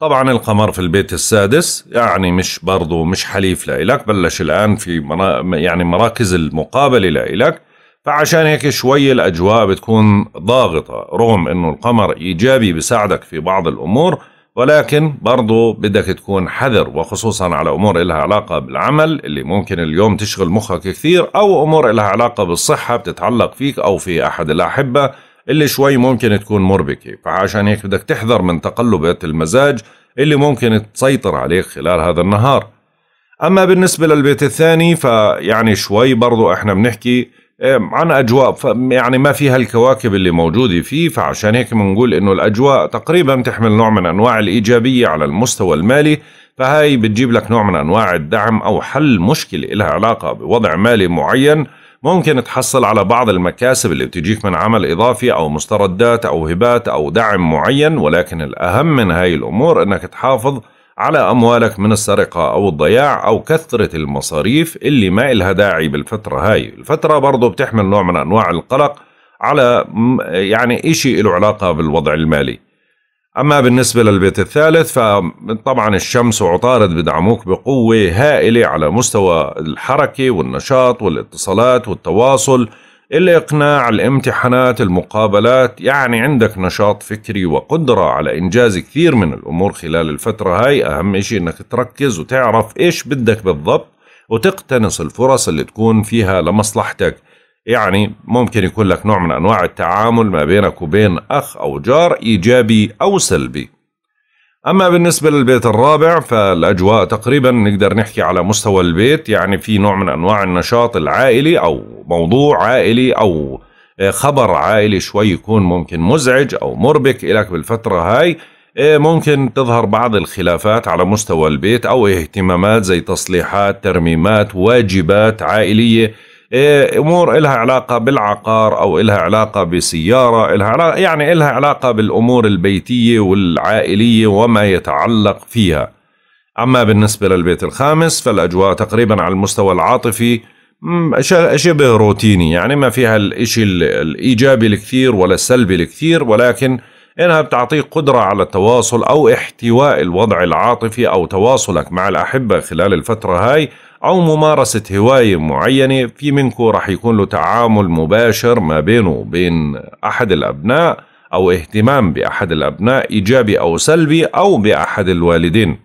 طبعا القمر في البيت السادس يعني مش برضو مش حليف لإلك بلش الآن في يعني مراكز المقابلة لإلك فعشان هيك شوي الأجواء بتكون ضاغطة. رغم أنه القمر إيجابي بساعدك في بعض الأمور ولكن برضو بدك تكون حذر وخصوصا على أمور إلها علاقة بالعمل اللي ممكن اليوم تشغل مخك كثير أو أمور إلها علاقة بالصحة بتتعلق فيك أو في أحد الأحبة. اللي شوي ممكن تكون مربكة. فعشان هيك بدك تحذر من تقلبات المزاج اللي ممكن تسيطر عليك خلال هذا النهار. أما بالنسبة للبيت الثاني فيعني شوي برضو إحنا بنحكي عن أجواء يعني ما فيها الكواكب اللي موجودة فيه. فعشان هيك بنقول إنه الأجواء تقريبا تحمل نوع من أنواع الإيجابية على المستوى المالي. فهاي بتجيب لك نوع من أنواع الدعم أو حل مشكلة لها علاقة بوضع مالي معين ممكن تحصل على بعض المكاسب اللي بتجيك من عمل إضافي أو مستردات أو هبات أو دعم معين ولكن الأهم من هاي الأمور أنك تحافظ على أموالك من السرقة أو الضياع أو كثرة المصاريف اللي ما إلها داعي بالفترة هاي. الفترة برضو بتحمل نوع من أنواع القلق على يعني إشي له علاقة بالوضع المالي. أما بالنسبة للبيت الثالث فطبعا الشمس وعطارد بدعموك بقوة هائلة على مستوى الحركة والنشاط والاتصالات والتواصل الإقناع الامتحانات المقابلات يعني عندك نشاط فكري وقدرة على إنجاز كثير من الأمور خلال الفترة هاي. أهم شيء أنك تركز وتعرف إيش بدك بالضبط وتقتنص الفرص اللي تكون فيها لمصلحتك. يعني ممكن يكون لك نوع من أنواع التعامل ما بينك وبين أخ أو جار إيجابي أو سلبي. أما بالنسبة للبيت الرابع فالأجواء تقريبا نقدر نحكي على مستوى البيت يعني في نوع من أنواع النشاط العائلي أو موضوع عائلي أو خبر عائلي شوي يكون ممكن مزعج أو مربك لك بالفترة هاي ممكن تظهر بعض الخلافات على مستوى البيت أو اهتمامات زي تصليحات ترميمات واجبات عائلية إيه، أمور إلها علاقة بالعقار أو إلها علاقة بسيارة إلها علاقة يعني إلها علاقة بالأمور البيتية والعائلية وما يتعلق فيها. أما بالنسبة للبيت الخامس فالأجواء تقريبا على المستوى العاطفي شبه روتيني يعني ما فيها الإشي الإيجابي الكثير ولا السلبي الكثير ولكن إنها بتعطيك قدرة على التواصل أو احتواء الوضع العاطفي أو تواصلك مع الأحبة خلال الفترة هاي. أو ممارسة هواية معينة في منكم راح يكون له تعامل مباشر ما بينه وبين أحد الأبناء أو اهتمام بأحد الأبناء إيجابي أو سلبي أو بأحد الوالدين.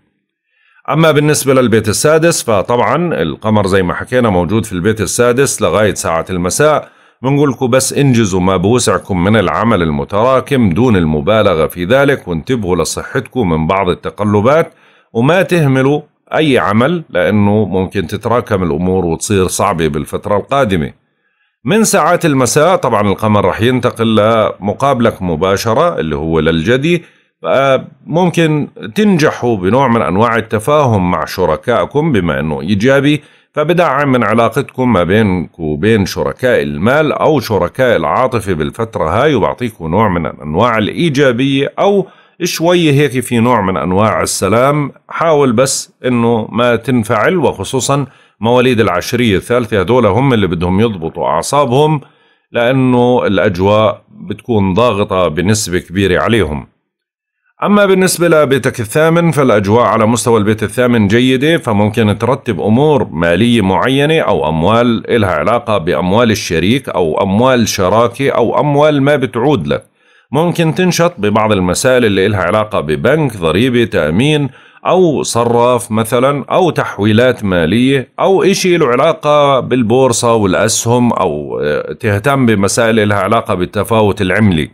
أما بالنسبة للبيت السادس فطبعا القمر زي ما حكينا موجود في البيت السادس لغاية ساعة المساء. بنقول لكم بس انجزوا ما بوسعكم من العمل المتراكم دون المبالغة في ذلك وانتبهوا لصحتكم من بعض التقلبات وما تهملوا أي عمل لأنه ممكن تتراكم الأمور وتصير صعبة بالفترة القادمة. من ساعات المساء طبعا القمر رح ينتقل لمقابلك مباشرة اللي هو للجدي. ممكن تنجحوا بنوع من أنواع التفاهم مع شركائكم بما أنه إيجابي. فبدعم من علاقتكم ما بينك وبين شركاء المال أو شركاء العاطفة بالفترة هاي وبعطيكم نوع من انواع الإيجابية أو شوي هيك في نوع من أنواع السلام. حاول بس إنه ما تنفعل وخصوصا مواليد العشرية الثالثة هدول هم اللي بدهم يضبطوا أعصابهم لأنه الأجواء بتكون ضاغطة بنسبة كبيرة عليهم. أما بالنسبة لبيتك الثامن فالأجواء على مستوى البيت الثامن جيدة فممكن ترتب أمور مالية معينة أو أموال إلها علاقة بأموال الشريك أو أموال شراكة أو أموال ما بتعود لك. ممكن تنشط ببعض المسائل اللي إلها علاقة ببنك ضريبة تأمين أو صراف مثلا أو تحويلات مالية أو إشي له علاقة بالبورصة والأسهم أو آه، تهتم بمسائل لها علاقة بالتفاوت العملي.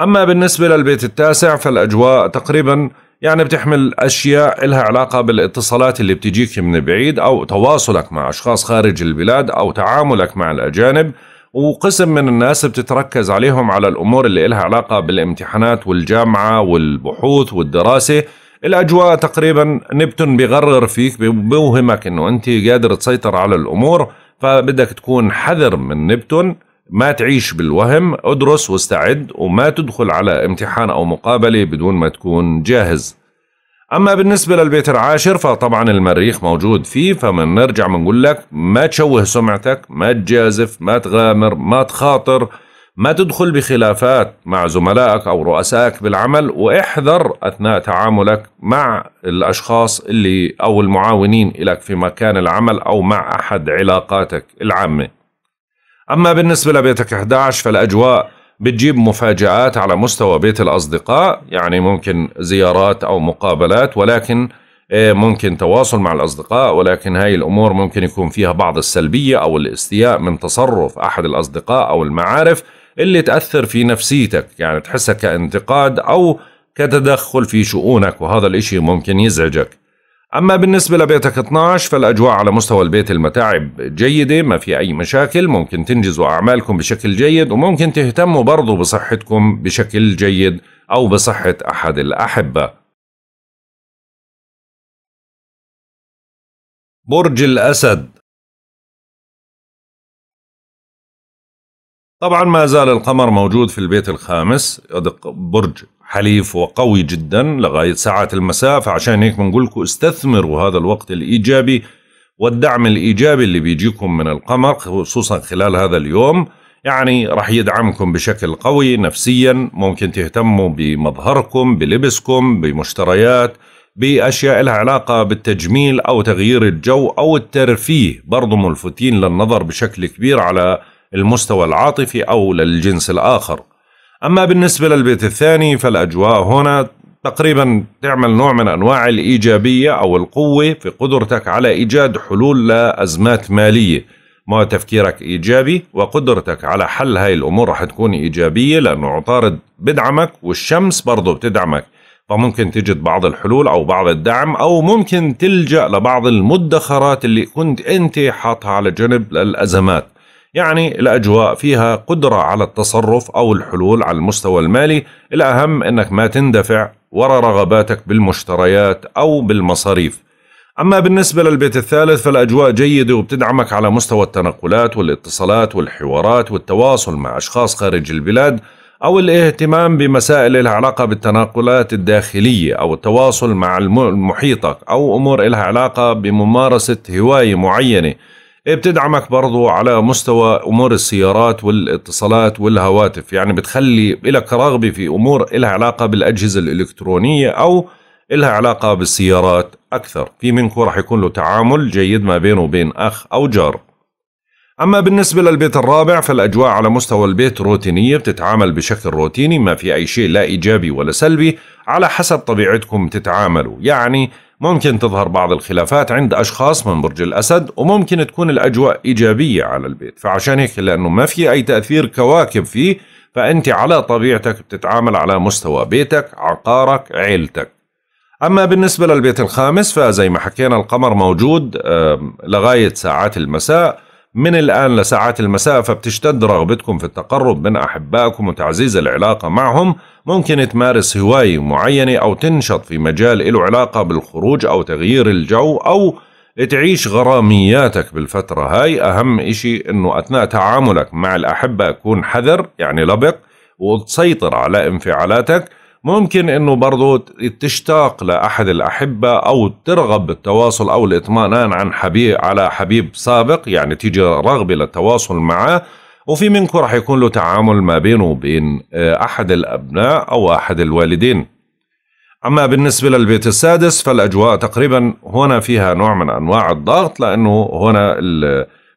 أما بالنسبة للبيت التاسع فالأجواء تقريبا يعني بتحمل أشياء لها علاقة بالاتصالات اللي بتجيك من بعيد أو تواصلك مع أشخاص خارج البلاد أو تعاملك مع الأجانب. وقسم من الناس بتتركز عليهم على الأمور اللي لها علاقة بالامتحانات والجامعة والبحوث والدراسة. الأجواء تقريبا نبتون بغرر فيك بوهمك أنه أنت قادر تسيطر على الأمور فبدك تكون حذر من نبتون ما تعيش بالوهم ادرس واستعد وما تدخل على امتحان أو مقابلة بدون ما تكون جاهز. أما بالنسبة للبيت العاشر فطبعا المريخ موجود فيه فمن نرجع بنقول لك ما تشوه سمعتك ما تجازف ما تغامر ما تخاطر ما تدخل بخلافات مع زملائك أو رؤسائك بالعمل واحذر أثناء تعاملك مع الأشخاص اللي أو المعاونين لك في مكان العمل أو مع أحد علاقاتك العامة. أما بالنسبة لبيتك 11 فالأجواء بتجيب مفاجآت على مستوى بيت الأصدقاء يعني ممكن زيارات أو مقابلات ولكن إيه، ممكن تواصل مع الأصدقاء ولكن هاي الأمور ممكن يكون فيها بعض السلبية أو الاستياء من تصرف أحد الأصدقاء أو المعارف اللي تأثر في نفسيتك يعني تحسها كانتقاد أو كتدخل في شؤونك وهذا الإشي ممكن يزعجك. أما بالنسبة لبيتك 12 فالأجواء على مستوى البيت المتاعب جيدة ما في أي مشاكل ممكن تنجزوا أعمالكم بشكل جيد وممكن تهتموا برضو بصحتكم بشكل جيد أو بصحة أحد الأحبة. برج الأسد. طبعا ما زال القمر موجود في البيت الخامس برج حليف وقوي جدا لغاية ساعات المساء فعشان هيك بنقول لكم استثمروا هذا الوقت الإيجابي والدعم الإيجابي اللي بيجيكم من القمر خصوصا خلال هذا اليوم. يعني راح يدعمكم بشكل قوي نفسيا ممكن تهتموا بمظهركم بلبسكم بمشتريات بأشياء لها علاقة بالتجميل أو تغيير الجو أو الترفيه. برضو ملفتين للنظر بشكل كبير على المستوى العاطفي أو للجنس الآخر. أما بالنسبة للبيت الثاني فالأجواء هنا تقريبا تعمل نوع من أنواع الإيجابية أو القوة في قدرتك على إيجاد حلول لأزمات مالية. ما تفكيرك إيجابي وقدرتك على حل هاي الأمور رح تكون إيجابية لأنه عطارد بدعمك والشمس برضه بتدعمك. فممكن تجد بعض الحلول أو بعض الدعم أو ممكن تلجأ لبعض المدخرات اللي كنت أنت حاطها على جنب للأزمات. يعني الأجواء فيها قدرة على التصرف أو الحلول على المستوى المالي الأهم أنك ما تندفع وراء رغباتك بالمشتريات أو بالمصاريف. أما بالنسبة للبيت الثالث فالأجواء جيدة وبتدعمك على مستوى التنقلات والاتصالات والحوارات والتواصل مع أشخاص خارج البلاد أو الاهتمام بمسائل لها علاقة بالتنقلات الداخلية أو التواصل مع المحيطك أو أمور لها علاقة بممارسة هواية معينة. بتدعمك برضو على مستوى أمور السيارات والاتصالات والهواتف. يعني بتخلي لك رغبة في أمور لها علاقة بالأجهزة الإلكترونية أو لها علاقة بالسيارات أكثر. في منكم راح يكون له تعامل جيد ما بينه وبين أخ أو جار. أما بالنسبة للبيت الرابع فالأجواء على مستوى البيت روتينية بتتعامل بشكل روتيني ما في أي شيء لا إيجابي ولا سلبي على حسب طبيعتكم تتعاملوا يعني ممكن تظهر بعض الخلافات عند أشخاص من برج الأسد وممكن تكون الأجواء إيجابية على البيت. فعشان هيك لأنه ما في أي تأثير كواكب فيه فأنت على طبيعتك بتتعامل على مستوى بيتك عقارك عيلتك. أما بالنسبة للبيت الخامس فزي ما حكينا القمر موجود لغاية ساعات المساء. من الآن لساعات المساء فبتشتد رغبتكم في التقرب من أحبائكم وتعزيز العلاقة معهم. ممكن تمارس هواية معينة أو تنشط في مجال له علاقة بالخروج أو تغيير الجو أو تعيش غرامياتك بالفترة هاي. أهم إشي أنه أثناء تعاملك مع الأحبة كون حذر يعني لبق وتسيطر على انفعالاتك. ممكن إنه برضو تشتاق لأحد الأحبة أو ترغب بالتواصل أو الإطمئنان عن حبيب على حبيب سابق يعني تيجي رغبة للتواصل معه. وفي منكم راح يكون له تعامل ما بينه وبين آه، أحد الأبناء أو أحد الوالدين. أما بالنسبة للبيت السادس فالأجواء تقريبا هنا فيها نوع من أنواع الضغط لأنه هنا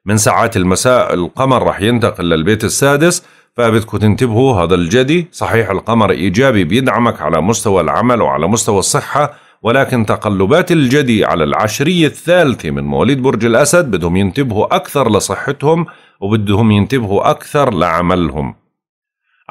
من ساعات المساء القمر راح ينتقل للبيت السادس. فبدكم تنتبهوا هذا الجدي صحيح القمر إيجابي بيدعمك على مستوى العمل وعلى مستوى الصحة ولكن تقلبات الجدي على العشرية الثالثة من مواليد برج الأسد بدهم ينتبهوا أكثر لصحتهم وبدهم ينتبهوا أكثر لعملهم.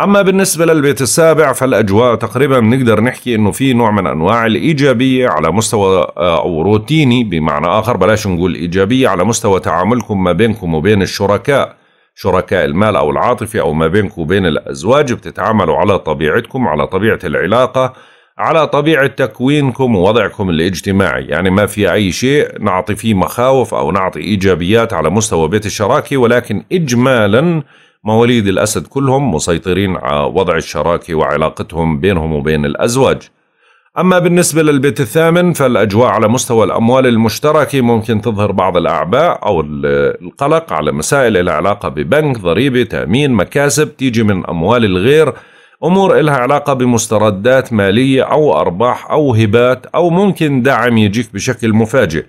أما بالنسبة للبيت السابع فالأجواء تقريبا بنقدر نحكي إنه في نوع من أنواع الإيجابية على مستوى آه، أو روتيني بمعنى آخر بلاش نقول إيجابية على مستوى تعاملكم ما بينكم وبين الشركاء. شركاء المال أو العاطفة أو ما بينكم وبين الأزواج بتتعاملوا على طبيعتكم على طبيعة العلاقة على طبيعة تكوينكم ووضعكم الاجتماعي. يعني ما في أي شيء نعطي فيه مخاوف أو نعطي إيجابيات على مستوى بيت الشراكة ولكن إجمالا مواليد الأسد كلهم مسيطرين على وضع الشراكة وعلاقتهم بينهم وبين الأزواج. أما بالنسبة للبيت الثامن فالأجواء على مستوى الأموال المشتركة ممكن تظهر بعض الأعباء أو القلق على مسائل لها علاقة ببنك ضريبة تأمين مكاسب تيجي من أموال الغير أمور لها علاقة بمستردات مالية أو أرباح أو هبات أو ممكن دعم يجيك بشكل مفاجئ.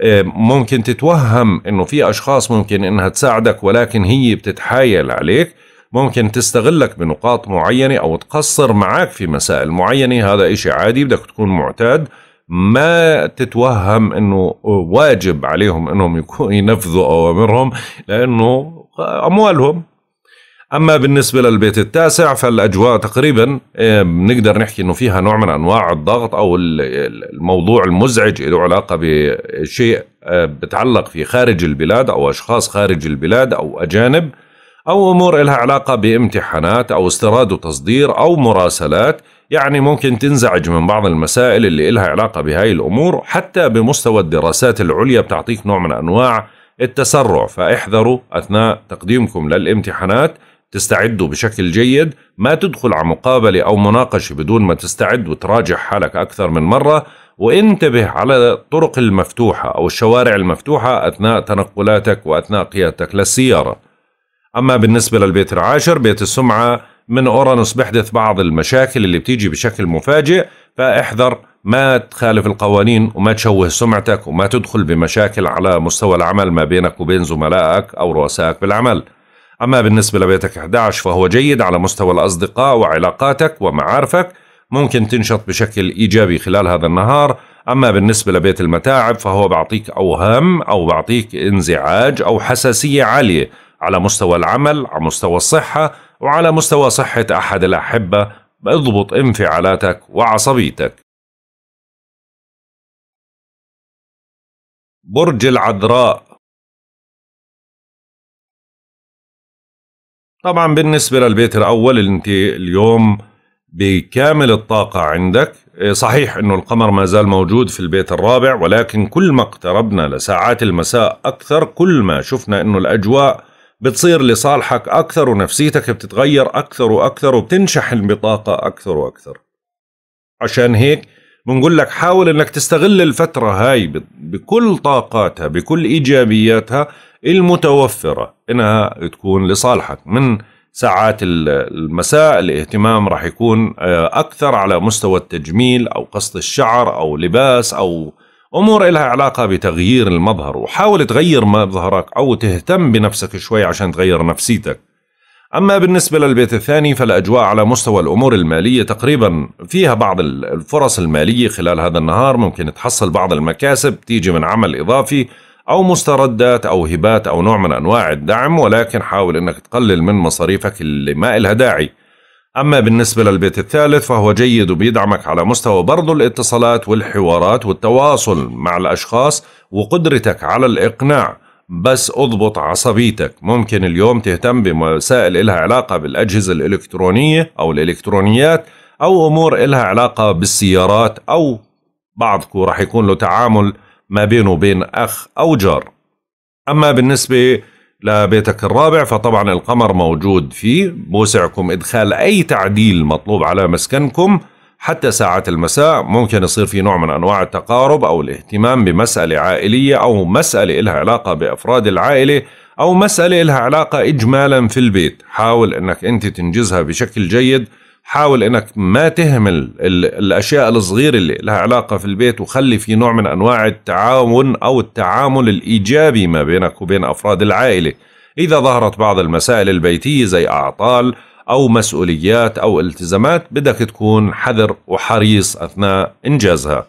إيه، ممكن تتوهم إنه في أشخاص ممكن إنها تساعدك ولكن هي بتتحايل عليك. ممكن تستغلك بنقاط معينة أو تقصر معك في مسائل معينة. هذا إشي عادي بدك تكون معتاد. ما تتوهم إنه واجب عليهم إنهم ينفذوا أوامرهم لأنه أموالهم. أما بالنسبة للبيت التاسع فالأجواء تقريبا بنقدر نحكي إنه فيها نوع من أنواع الضغط أو الموضوع المزعج له علاقة بشيء بتعلق في خارج البلاد أو أشخاص خارج البلاد أو أجانب. أو أمور لها علاقة بامتحانات أو استيراد وتصدير أو مراسلات يعني ممكن تنزعج من بعض المسائل اللي لها علاقة بهاي الأمور حتى بمستوى الدراسات العليا بتعطيك نوع من أنواع التسرع. فاحذروا أثناء تقديمكم للامتحانات تستعدوا بشكل جيد ما تدخل على مقابلة أو مناقشة بدون ما تستعد وتراجع حالك أكثر من مرة وانتبه على الطرق المفتوحة أو الشوارع المفتوحة أثناء تنقلاتك وأثناء قيادتك للسيارة. أما بالنسبة للبيت العاشر بيت السمعة من أورانوس بيحدث بعض المشاكل اللي بتيجي بشكل مفاجئ فاحذر ما تخالف القوانين وما تشوه سمعتك وما تدخل بمشاكل على مستوى العمل ما بينك وبين زملائك أو رؤسائك بالعمل. أما بالنسبة لبيتك 11 فهو جيد على مستوى الأصدقاء وعلاقاتك ومعارفك ممكن تنشط بشكل إيجابي خلال هذا النهار. أما بالنسبة لبيت المتاعب فهو بعطيك أوهام أو بعطيك انزعاج أو حساسية عالية. على مستوى العمل على مستوى الصحة وعلى مستوى صحة أحد الأحبة. اضبط انفعالاتك وعصبيتك. برج العذراء. طبعا بالنسبة للبيت الأول اللي أنت اليوم بكامل الطاقة عندك صحيح إنه القمر ما زال موجود في البيت الرابع ولكن كل ما اقتربنا لساعات المساء أكثر كل ما شفنا إنه الأجواء بتصير لصالحك أكثر ونفسيتك بتتغير أكثر وأكثر وبتنشحن بطاقة أكثر وأكثر. عشان هيك بنقول لك حاول إنك تستغل الفترة هاي بكل طاقاتها بكل إيجابياتها المتوفرة إنها تكون لصالحك. من ساعات المساء الاهتمام راح يكون آه، أكثر على مستوى التجميل أو قص الشعر أو لباس أو أمور لها علاقة بتغيير المظهر وحاول تغير مظهرك أو تهتم بنفسك شوي عشان تغير نفسيتك. أما بالنسبة للبيت الثاني فالأجواء على مستوى الأمور المالية تقريبا فيها بعض الفرص المالية خلال هذا النهار. ممكن تحصل بعض المكاسب تيجي من عمل إضافي أو مستردات أو هبات أو نوع من أنواع الدعم ولكن حاول إنك تقلل من مصاريفك اللي ما لها داعي. أما بالنسبة للبيت الثالث فهو جيد وبيدعمك على مستوى برضو الاتصالات والحوارات والتواصل مع الأشخاص وقدرتك على الإقناع. بس اضبط عصبيتك. ممكن اليوم تهتم بمسائل إلها علاقة بالأجهزة الإلكترونية أو الإلكترونيات أو أمور إلها علاقة بالسيارات أو بعضكم راح يكون له تعامل ما بينه وبين أخ أو جار. أما بالنسبة لبيتك الرابع فطبعا القمر موجود فيه. بوسعكم إدخال أي تعديل مطلوب على مسكنكم حتى ساعات المساء. ممكن يصير في نوع من أنواع التقارب أو الاهتمام بمسألة عائلية أو مسألة لها علاقة بأفراد العائلة أو مسألة لها علاقة إجمالا في البيت. حاول أنك أنت تنجزها بشكل جيد حاول إنك ما تهمل الأشياء الصغيرة اللي لها علاقة في البيت وخلي في نوع من أنواع التعاون أو التعامل الإيجابي ما بينك وبين أفراد العائلة. إذا ظهرت بعض المسائل البيتية زي أعطال أو مسؤوليات أو التزامات بدك تكون حذر وحريص أثناء إنجازها.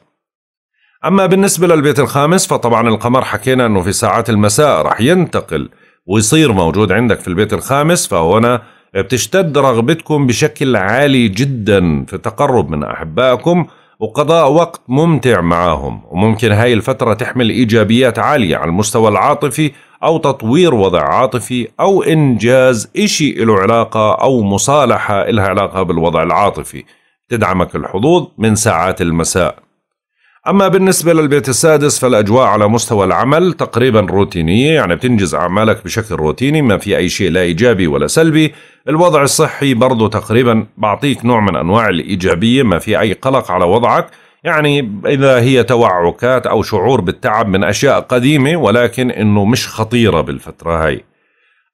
أما بالنسبة للبيت الخامس فطبعا القمر حكينا إنه في ساعات المساء راح ينتقل ويصير موجود عندك في البيت الخامس فهنا بتشتد رغبتكم بشكل عالي جدا في التقرب من أحبائكم وقضاء وقت ممتع معهم وممكن هاي الفترة تحمل إيجابيات عالية على المستوى العاطفي أو تطوير وضع عاطفي أو إنجاز إشي له علاقة أو مصالحة لها علاقة بالوضع العاطفي. تدعمك الحظوظ من ساعات المساء. أما بالنسبة للبيت السادس فالأجواء على مستوى العمل تقريبا روتينية يعني بتنجز أعمالك بشكل روتيني ما في أي شيء لا إيجابي ولا سلبي. الوضع الصحي برضو تقريبا بعطيك نوع من أنواع الإيجابية ما في أي قلق على وضعك. يعني إذا هي توعكات أو شعور بالتعب من أشياء قديمة ولكن إنه مش خطيرة بالفترة هاي.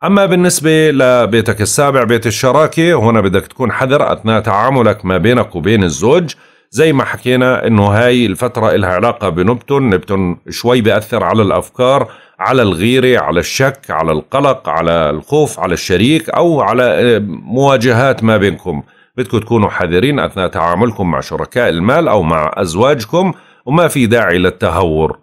أما بالنسبة لبيتك السابع بيت الشراكة هنا بدك تكون حذر أثناء تعاملك ما بينك وبين الزوج. زي ما حكينا إنه هاي الفترة لها علاقة بنبتون نبتون شوي بيأثر على الأفكار على الغيرة على الشك على القلق على الخوف على الشريك أو على آه، مواجهات ما بينكم. بدكم تكونوا حذرين أثناء تعاملكم مع شركاء المال أو مع أزواجكم وما في داعي للتهور.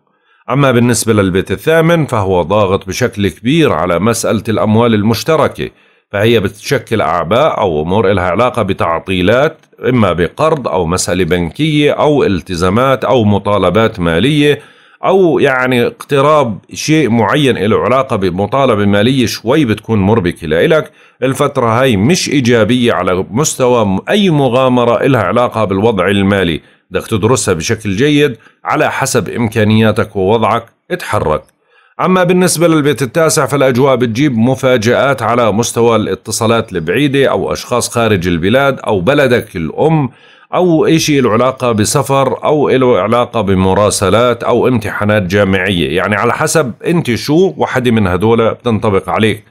أما بالنسبة للبيت الثامن فهو ضاغط بشكل كبير على مسألة الأموال المشتركة. فهي بتشكل أعباء أو أمور لها علاقة بتعطيلات إما بقرض أو مسألة بنكية أو التزامات أو مطالبات مالية أو يعني اقتراب شيء معين له علاقة بمطالبة مالية شوي بتكون مربكة. لإلك الفترة هاي مش إيجابية على مستوى أي مغامرة لها علاقة بالوضع المالي. بدك تدرسها بشكل جيد على حسب إمكانياتك ووضعك. اتحرك. أما بالنسبة للبيت التاسع فالأجواء بتجيب مفاجآت على مستوى الاتصالات البعيدة أو أشخاص خارج البلاد أو بلدك الأم أو شيء له علاقة بسفر أو له علاقة بمراسلات أو امتحانات جامعية. يعني على حسب أنت شو وحدة من هدول بتنطبق عليك.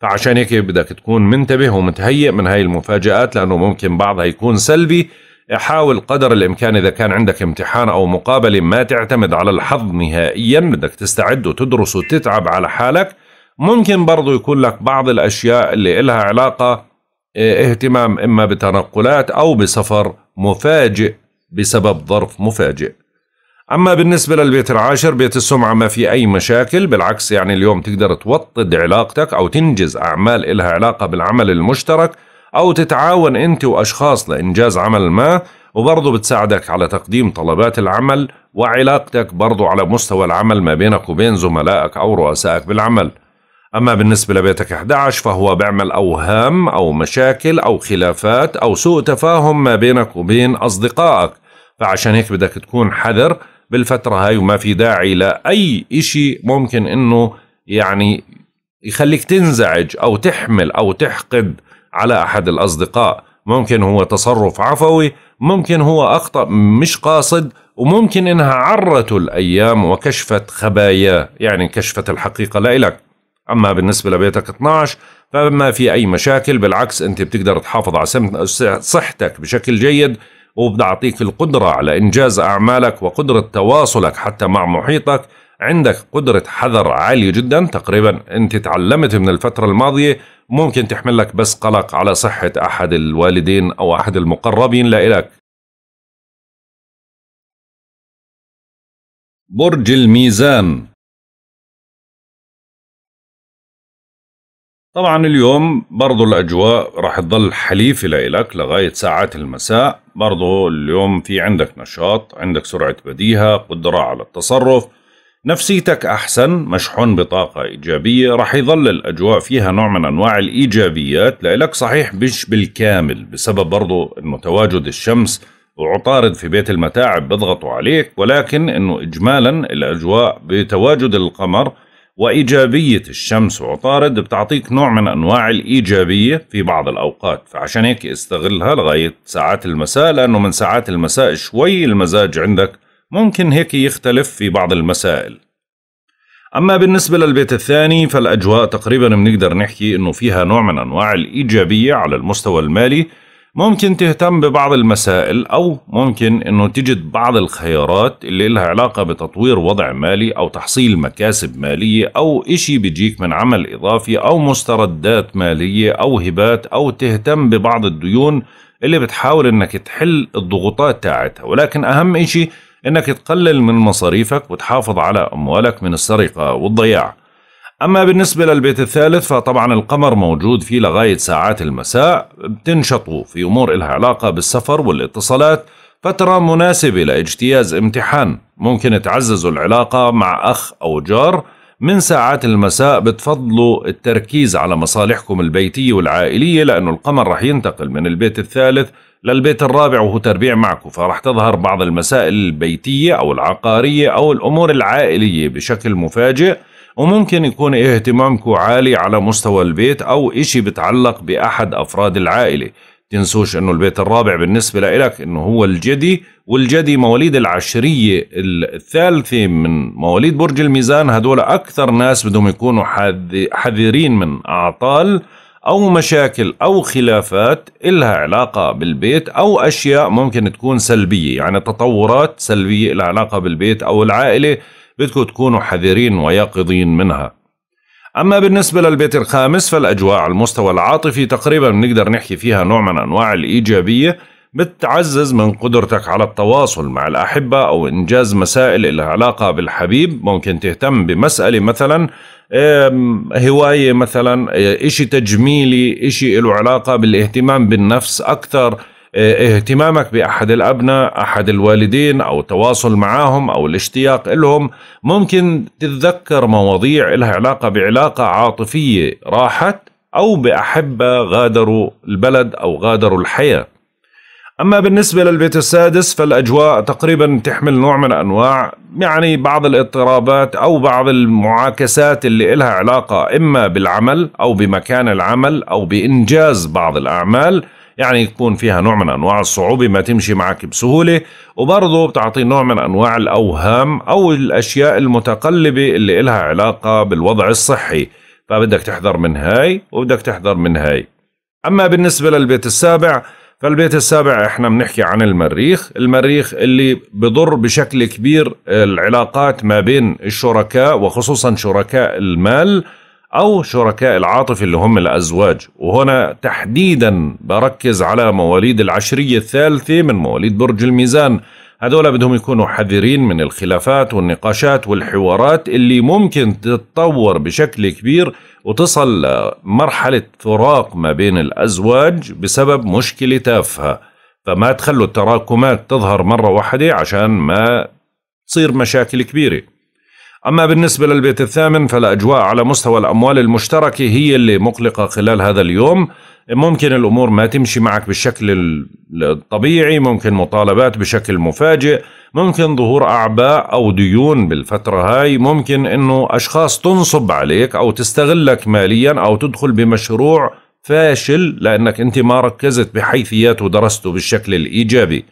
فعشان هيك بدك تكون منتبه ومتهيئ من هاي المفاجآت لأنه ممكن بعضها يكون سلبي حاول قدر الإمكان إذا كان عندك امتحان أو مقابله ما تعتمد على الحظ نهائيا بدك تستعد وتدرس وتتعب على حالك. ممكن برضو يكون لك بعض الأشياء اللي لها علاقة آه، اهتمام إما بتنقلات أو بسفر مفاجئ بسبب ظرف مفاجئ. أما بالنسبة للبيت العاشر بيت السمعة ما في أي مشاكل بالعكس يعني اليوم تقدر توطد علاقتك أو تنجز أعمال لها علاقة بالعمل المشترك. أو تتعاون أنت وأشخاص لإنجاز عمل ما وبرضه بتساعدك على تقديم طلبات العمل وعلاقتك برضه على مستوى العمل ما بينك وبين زملائك أو رؤسائك بالعمل. أما بالنسبة لبيتك 11 فهو بيعمل أوهام أو مشاكل أو خلافات أو سوء تفاهم ما بينك وبين أصدقائك. فعشان هيك بدك تكون حذر بالفترة هاي وما في داعي لأي إشي ممكن إنه يعني يخليك تنزعج أو تحمل أو تحقد على أحد الأصدقاء. ممكن هو تصرف عفوي ممكن هو أخطأ مش قاصد وممكن إنها عرته الأيام وكشفت خباياه يعني كشفت الحقيقة. لإلك أما بالنسبة لبيتك 12 فما في أي مشاكل بالعكس أنت بتقدر تحافظ على صحتك بشكل جيد وبدعطيك القدرة على إنجاز أعمالك وقدرة تواصلك حتى مع محيطك. عندك قدرة حذر عالية جدا. تقريبا أنت تعلمت من الفترة الماضية ممكن تحمل لك بس قلق على صحة أحد الوالدين أو أحد المقربين. لإلك برج الميزان. طبعا اليوم برضو الأجواء راح تظل حليفة لإلك لغاية ساعات المساء. برضو اليوم في عندك نشاط عندك سرعة بديهة قدرة على التصرف. نفسيتك أحسن مشحون بطاقة إيجابية رح يظل الأجواء فيها نوع من أنواع الإيجابيات لإلك صحيح مش بالكامل بسبب برضو أنه تواجد الشمس وعطارد في بيت المتاعب بيضغطوا عليك ولكن أنه إجمالا الأجواء بتواجد القمر وإيجابية الشمس وعطارد بتعطيك نوع من أنواع الإيجابية في بعض الأوقات فعشان هيك استغلها لغاية ساعات المساء لأنه من ساعات المساء شوي المزاج عندك ممكن هيك يختلف في بعض المسائل. أما بالنسبة للبيت الثاني فالأجواء تقريبا بنقدر نحكي إنه فيها نوع من أنواع الإيجابية على المستوى المالي. ممكن تهتم ببعض المسائل أو ممكن إنه تجد بعض الخيارات اللي لها علاقة بتطوير وضع مالي أو تحصيل مكاسب مالية أو إشي بيجيك من عمل إضافي أو مستردات مالية أو هبات أو تهتم ببعض الديون اللي بتحاول إنك تحل الضغوطات تاعتها. ولكن أهم إشي إنك تقلل من مصاريفك وتحافظ على أموالك من السرقة والضياع. أما بالنسبة للبيت الثالث فطبعا القمر موجود فيه لغاية ساعات المساء بتنشطوا في أمور إلها علاقة بالسفر والاتصالات فترة مناسبة لاجتياز امتحان. ممكن تعززوا العلاقة مع أخ أو جار. من ساعات المساء بتفضلوا التركيز على مصالحكم البيتية والعائلية لأنه القمر رح ينتقل من البيت الثالث للبيت الرابع وهو تربيع معكم فرح تظهر بعض المسائل البيتية أو العقارية أو الأمور العائلية بشكل مفاجئ وممكن يكون اهتمامكم عالي على مستوى البيت أو إشي بتعلق بأحد أفراد العائلة. تنسوش إنه البيت الرابع بالنسبة لك إنه هو الجدي والجدي مواليد العشرية الثالثة من مواليد برج الميزان هدول أكثر ناس بدهم يكونوا حذرين من أعطال أو مشاكل أو خلافات إلها علاقة بالبيت أو أشياء ممكن تكون سلبية. يعني تطورات سلبية لها علاقة بالبيت أو العائلة بدكم تكونوا حذرين ويقظين منها. أما بالنسبة للبيت الخامس فالأجواء على المستوى العاطفي تقريبا بنقدر نحكي فيها نوع من أنواع الإيجابية بتعزز من قدرتك على التواصل مع الأحبة أو إنجاز مسائل لها علاقة بالحبيب. ممكن تهتم بمسألة مثلا هواية مثلا إشي تجميلي إشي له علاقة بالاهتمام بالنفس أكثر. آه، اهتمامك بأحد الأبناء أحد الوالدين أو التواصل معهم أو الاشتياق لهم ممكن تتذكر مواضيع لها علاقة بعلاقة عاطفية راحت أو بأحبة غادروا البلد أو غادروا الحياة. أما بالنسبة للبيت السادس فالأجواء تقريبا تحمل نوع من أنواع يعني بعض الاضطرابات أو بعض المعاكسات اللي إلها علاقة إما بالعمل أو بمكان العمل أو بإنجاز بعض الأعمال يعني يكون فيها نوع من أنواع الصعوبة ما تمشي معك بسهولة وبرضه بتعطي نوع من أنواع الأوهام أو الأشياء المتقلبة اللي إلها علاقة بالوضع الصحي فبدك تحذر من هاي وبدك تحذر من هاي. أما بالنسبة للبيت السابع فالبيت السابع إحنا بنحكي عن المريخ المريخ اللي بضر بشكل كبير العلاقات ما بين الشركاء وخصوصا شركاء المال أو شركاء العاطفة اللي هم الأزواج. وهنا تحديدا بركز على مواليد العشرية الثالثة من مواليد برج الميزان. هذول بدهم يكونوا حذرين من الخلافات والنقاشات والحوارات اللي ممكن تتطور بشكل كبير وتصل لمرحلة فراق ما بين الأزواج بسبب مشكلة تافهة. فما تخلوا التراكمات تظهر مرة واحدة عشان ما تصير مشاكل كبيرة. أما بالنسبة للبيت الثامن فالأجواء على مستوى الأموال المشتركة هي اللي مقلقة خلال هذا اليوم. ممكن الأمور ما تمشي معك بالشكل الطبيعي ممكن مطالبات بشكل مفاجئ ممكن ظهور أعباء أو ديون بالفترة هاي ممكن أنه أشخاص تنصب عليك أو تستغلك ماليا أو تدخل بمشروع فاشل لأنك أنت ما ركزت بحيثيات ودرسته بالشكل الإيجابي.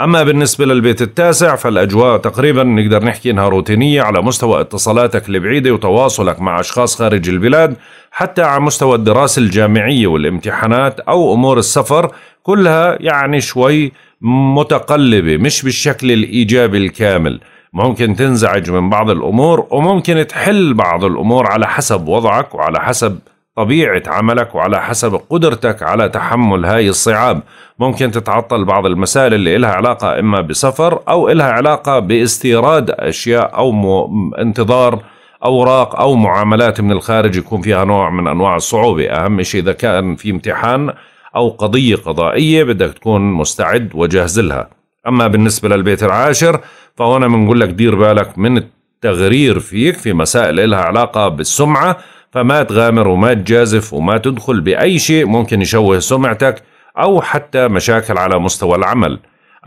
أما بالنسبة للبيت التاسع فالأجواء تقريبا نقدر نحكي إنها روتينية على مستوى اتصالاتك البعيدة وتواصلك مع أشخاص خارج البلاد حتى على مستوى الدراسة الجامعية والامتحانات أو أمور السفر كلها يعني شوي متقلبة مش بالشكل الإيجابي الكامل. ممكن تنزعج من بعض الأمور وممكن تحل بعض الأمور على حسب وضعك وعلى حسب طبيعة عملك وعلى حسب قدرتك على تحمل هاي الصعاب. ممكن تتعطل بعض المسائل اللي إلها علاقة إما بسفر أو إلها علاقة باستيراد أشياء أو انتظار أوراق أو معاملات من الخارج. يكون فيها نوع من أنواع الصعوبة. أهم شيء إذا كان في امتحان أو قضية قضائية بدك تكون مستعد وجاهز لها. أما بالنسبة للبيت العاشر فهنا بنقول لك دير بالك من تغرير فيك في مسائل لها علاقة بالسمعة فما تغامر وما تجازف وما تدخل بأي شيء ممكن يشوه سمعتك أو حتى مشاكل على مستوى العمل.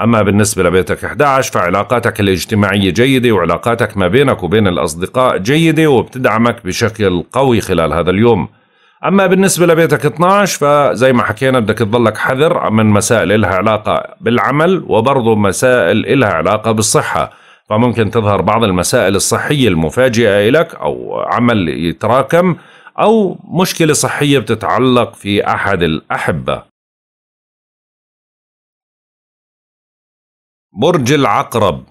أما بالنسبة لبيتك 11 فعلاقاتك الاجتماعية جيدة وعلاقاتك ما بينك وبين الأصدقاء جيدة وبتدعمك بشكل قوي خلال هذا اليوم. أما بالنسبة لبيتك 12 فزي ما حكينا بدك تضلك حذر من مسائل لها علاقة بالعمل وبرضه مسائل لها علاقة بالصحة. فممكن تظهر بعض المسائل الصحية المفاجئة لك أو عمل يتراكم أو مشكلة صحية بتتعلق في أحد الأحبة. برج العقرب.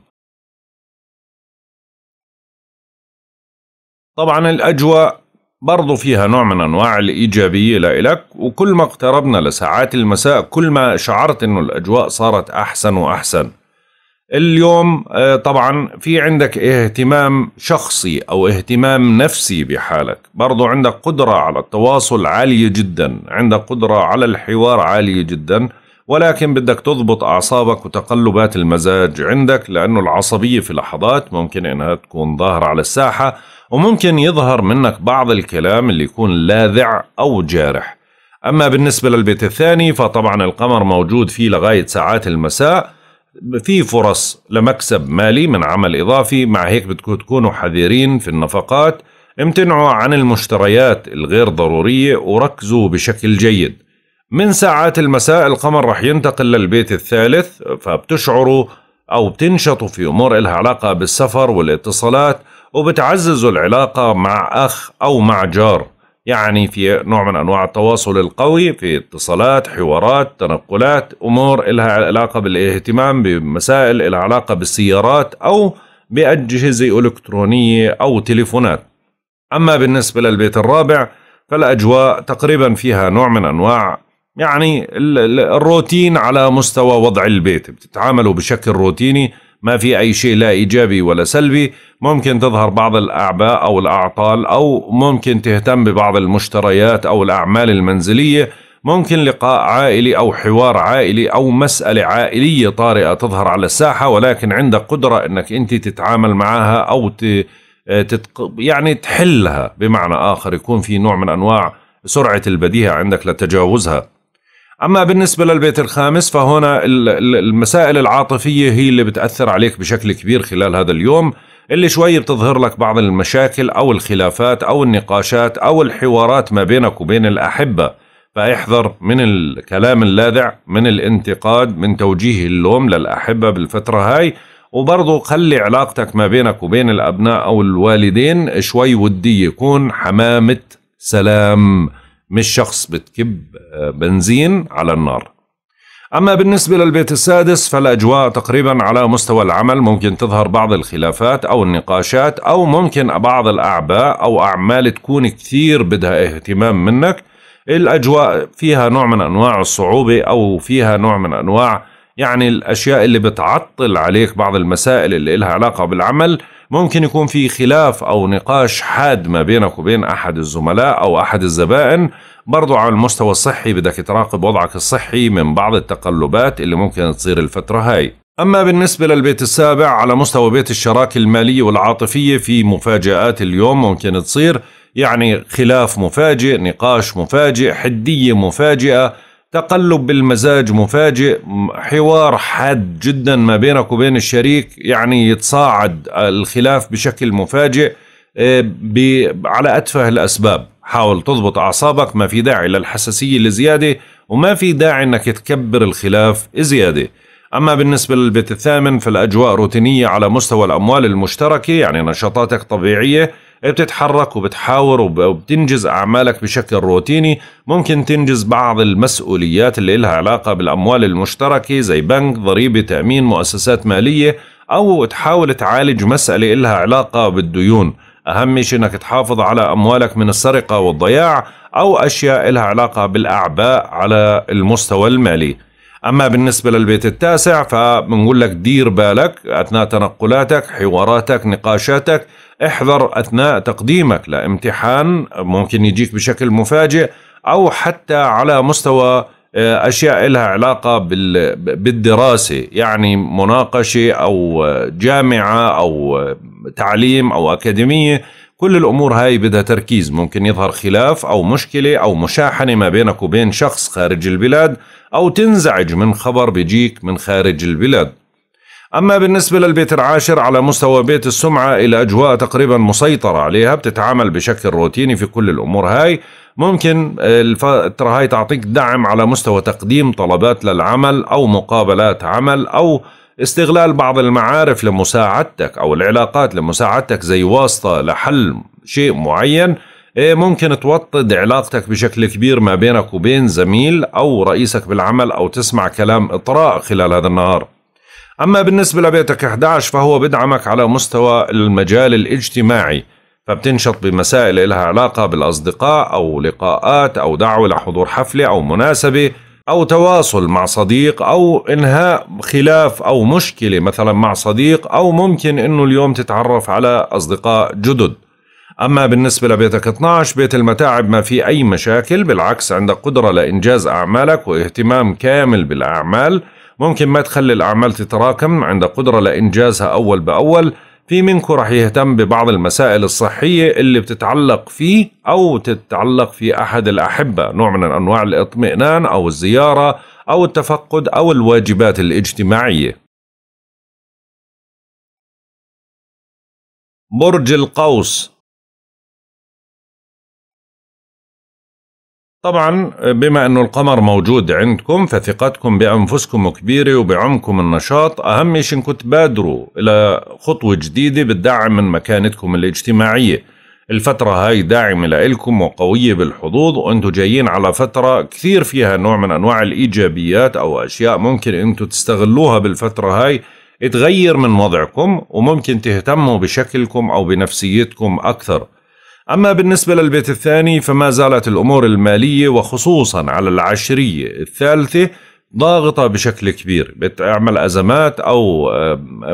طبعا الأجواء برضو فيها نوع من أنواع الإيجابية لإلك وكل ما اقتربنا لساعات المساء كل ما شعرت أنه الأجواء صارت أحسن وأحسن. اليوم آه، طبعا في عندك اهتمام شخصي أو اهتمام نفسي بحالك. برضو عندك قدرة على التواصل عالية جدا عندك قدرة على الحوار عالية جدا. ولكن بدك تضبط أعصابك وتقلبات المزاج عندك لأنه العصبية في لحظات ممكن إنها تكون ظاهرة على الساحة وممكن يظهر منك بعض الكلام اللي يكون لاذع أو جارح. أما بالنسبة للبيت الثاني فطبعا القمر موجود فيه لغاية ساعات المساء. في فرص لمكسب مالي من عمل إضافي. مع هيك بدكم تكونوا حذرين في النفقات. امتنعوا عن المشتريات الغير ضرورية وركزوا بشكل جيد. من ساعات المساء القمر رح ينتقل للبيت الثالث فبتشعروا أو بتنشطوا في أمور إلها علاقة بالسفر والاتصالات وبتعززوا العلاقة مع أخ أو مع جار. يعني في نوع من أنواع التواصل القوي في اتصالات حوارات تنقلات أمور إلها علاقة بالاهتمام بمسائل إلها علاقة بالسيارات أو بأجهزة إلكترونية أو تليفونات. أما بالنسبة للبيت الرابع فالأجواء تقريبا فيها نوع من أنواع يعني الروتين على مستوى وضع البيت. بتتعاملوا بشكل روتيني ما في أي شيء لا إيجابي ولا سلبي. ممكن تظهر بعض الأعباء أو الأعطال أو ممكن تهتم ببعض المشتريات أو الأعمال المنزلية. ممكن لقاء عائلي أو حوار عائلي أو مسألة عائلية طارئة تظهر على الساحة ولكن عندك قدرة أنك أنت تتعامل معها أو تتق... يعني تحلها. بمعنى آخر يكون في نوع من أنواع سرعة البديهة عندك لتجاوزها. أما بالنسبة للبيت الخامس فهنا المسائل العاطفية هي اللي بتأثر عليك بشكل كبير خلال هذا اليوم اللي شوي بتظهر لك بعض المشاكل أو الخلافات أو النقاشات أو الحوارات ما بينك وبين الأحبة. فاحذر من الكلام اللاذع من الانتقاد من توجيه اللوم للأحبة بالفترة هاي. وبرضه خلي علاقتك ما بينك وبين الأبناء أو الوالدين شوي ودية يكون حمامة سلام. مش شخص بتكب آه، بنزين على النار. أما بالنسبة للبيت السادس فالأجواء تقريبا على مستوى العمل ممكن تظهر بعض الخلافات أو النقاشات أو ممكن بعض الأعباء أو أعمال تكون كثير بدها اهتمام منك. الأجواء فيها نوع من أنواع الصعوبة أو فيها نوع من أنواع يعني الأشياء اللي بتعطل عليك بعض المسائل اللي لها علاقة بالعمل. ممكن يكون في خلاف أو نقاش حاد ما بينك وبين أحد الزملاء أو أحد الزبائن برضو على المستوى الصحي بدك تراقب وضعك الصحي من بعض التقلبات اللي ممكن تصير الفترة هاي. أما بالنسبة للبيت السابع على مستوى بيت الشراكة المالية والعاطفية في مفاجآت اليوم ممكن تصير يعني خلاف مفاجئ نقاش مفاجئ حدية مفاجئة تقلب بالمزاج مفاجئ حوار حاد جدا ما بينك وبين الشريك يعني يتصاعد الخلاف بشكل مفاجئ آه، على أتفه الأسباب. حاول تضبط أعصابك ما في داعي للحساسية الزيادة وما في داعي أنك تكبر الخلاف زيادة. أما بالنسبة للبيت الثامن فالأجواء روتينية على مستوى الأموال المشتركة يعني نشاطاتك طبيعية بتتحرك وبتحاور وبتنجز أعمالك بشكل روتيني. ممكن تنجز بعض المسؤوليات اللي لها علاقة بالأموال المشتركة زي بنك ضريبة تأمين مؤسسات مالية أو تحاول تعالج مسألة لها علاقة بالديون. أهم شيء أنك تحافظ على أموالك من السرقة والضياع أو أشياء لها علاقة بالأعباء على المستوى المالي. أما بالنسبة للبيت التاسع فبنقول لك دير بالك أثناء تنقلاتك حواراتك نقاشاتك احذر أثناء تقديمك لامتحان ممكن يجيك بشكل مفاجئ أو حتى على مستوى آه، أشياء لها علاقة بالدراسة. يعني مناقشة أو جامعة أو تعليم أو أكاديمية كل الأمور هاي بدها تركيز. ممكن يظهر خلاف أو مشكلة أو مشاحنة ما بينك وبين شخص خارج البلاد أو تنزعج من خبر بيجيك من خارج البلاد. أما بالنسبة للبيت العاشر على مستوى بيت السمعة إلى أجواء تقريبا مسيطرة عليها بتتعامل بشكل روتيني في كل الأمور هاي. ممكن الفترة هاي تعطيك دعم على مستوى تقديم طلبات للعمل أو مقابلات عمل أو استغلال بعض المعارف لمساعدتك أو العلاقات لمساعدتك زي واسطة لحل شيء معين. ممكن توطد علاقتك بشكل كبير ما بينك وبين زميل أو رئيسك بالعمل أو تسمع كلام إطراء خلال هذا النهار. أما بالنسبة لبيتك 11 فهو بدعمك على مستوى المجال الاجتماعي فبتنشط بمسائل لها علاقة بالأصدقاء أو لقاءات أو دعوة لحضور حفلة أو مناسبة أو تواصل مع صديق أو إنهاء خلاف أو مشكلة مثلا مع صديق أو ممكن إنه اليوم تتعرف على أصدقاء جدد. أما بالنسبة لبيتك 12 بيت المتاعب ما في أي مشاكل بالعكس عندك قدرة لإنجاز أعمالك واهتمام كامل بالأعمال ممكن ما تخلي الأعمال تتراكم عندك قدرة لإنجازها أول بأول في منكم رح يهتم ببعض المسائل الصحية اللي بتتعلق فيه أو تتعلق في أحد الأحبة نوع من أنواع الاطمئنان أو الزيارة أو التفقد أو الواجبات الاجتماعية. برج القوس طبعا بما انه القمر موجود عندكم فثقتكم بأنفسكم كبيرة وبعمكم النشاط أهم شيء انكم تبادروا إلى خطوة جديدة بتدعم من مكانتكم الاجتماعية. الفترة هاي داعمة لإلكم وقوية بالحظوظ وأنتم جايين على فترة كثير فيها نوع من أنواع الإيجابيات أو أشياء ممكن أنتم تستغلوها بالفترة هاي تغير من وضعكم وممكن تهتموا بشكلكم أو بنفسيتكم أكثر. أما بالنسبة للبيت الثاني فما زالت الأمور المالية وخصوصا على العشرية الثالثة ضاغطة بشكل كبير. بتعمل أزمات أو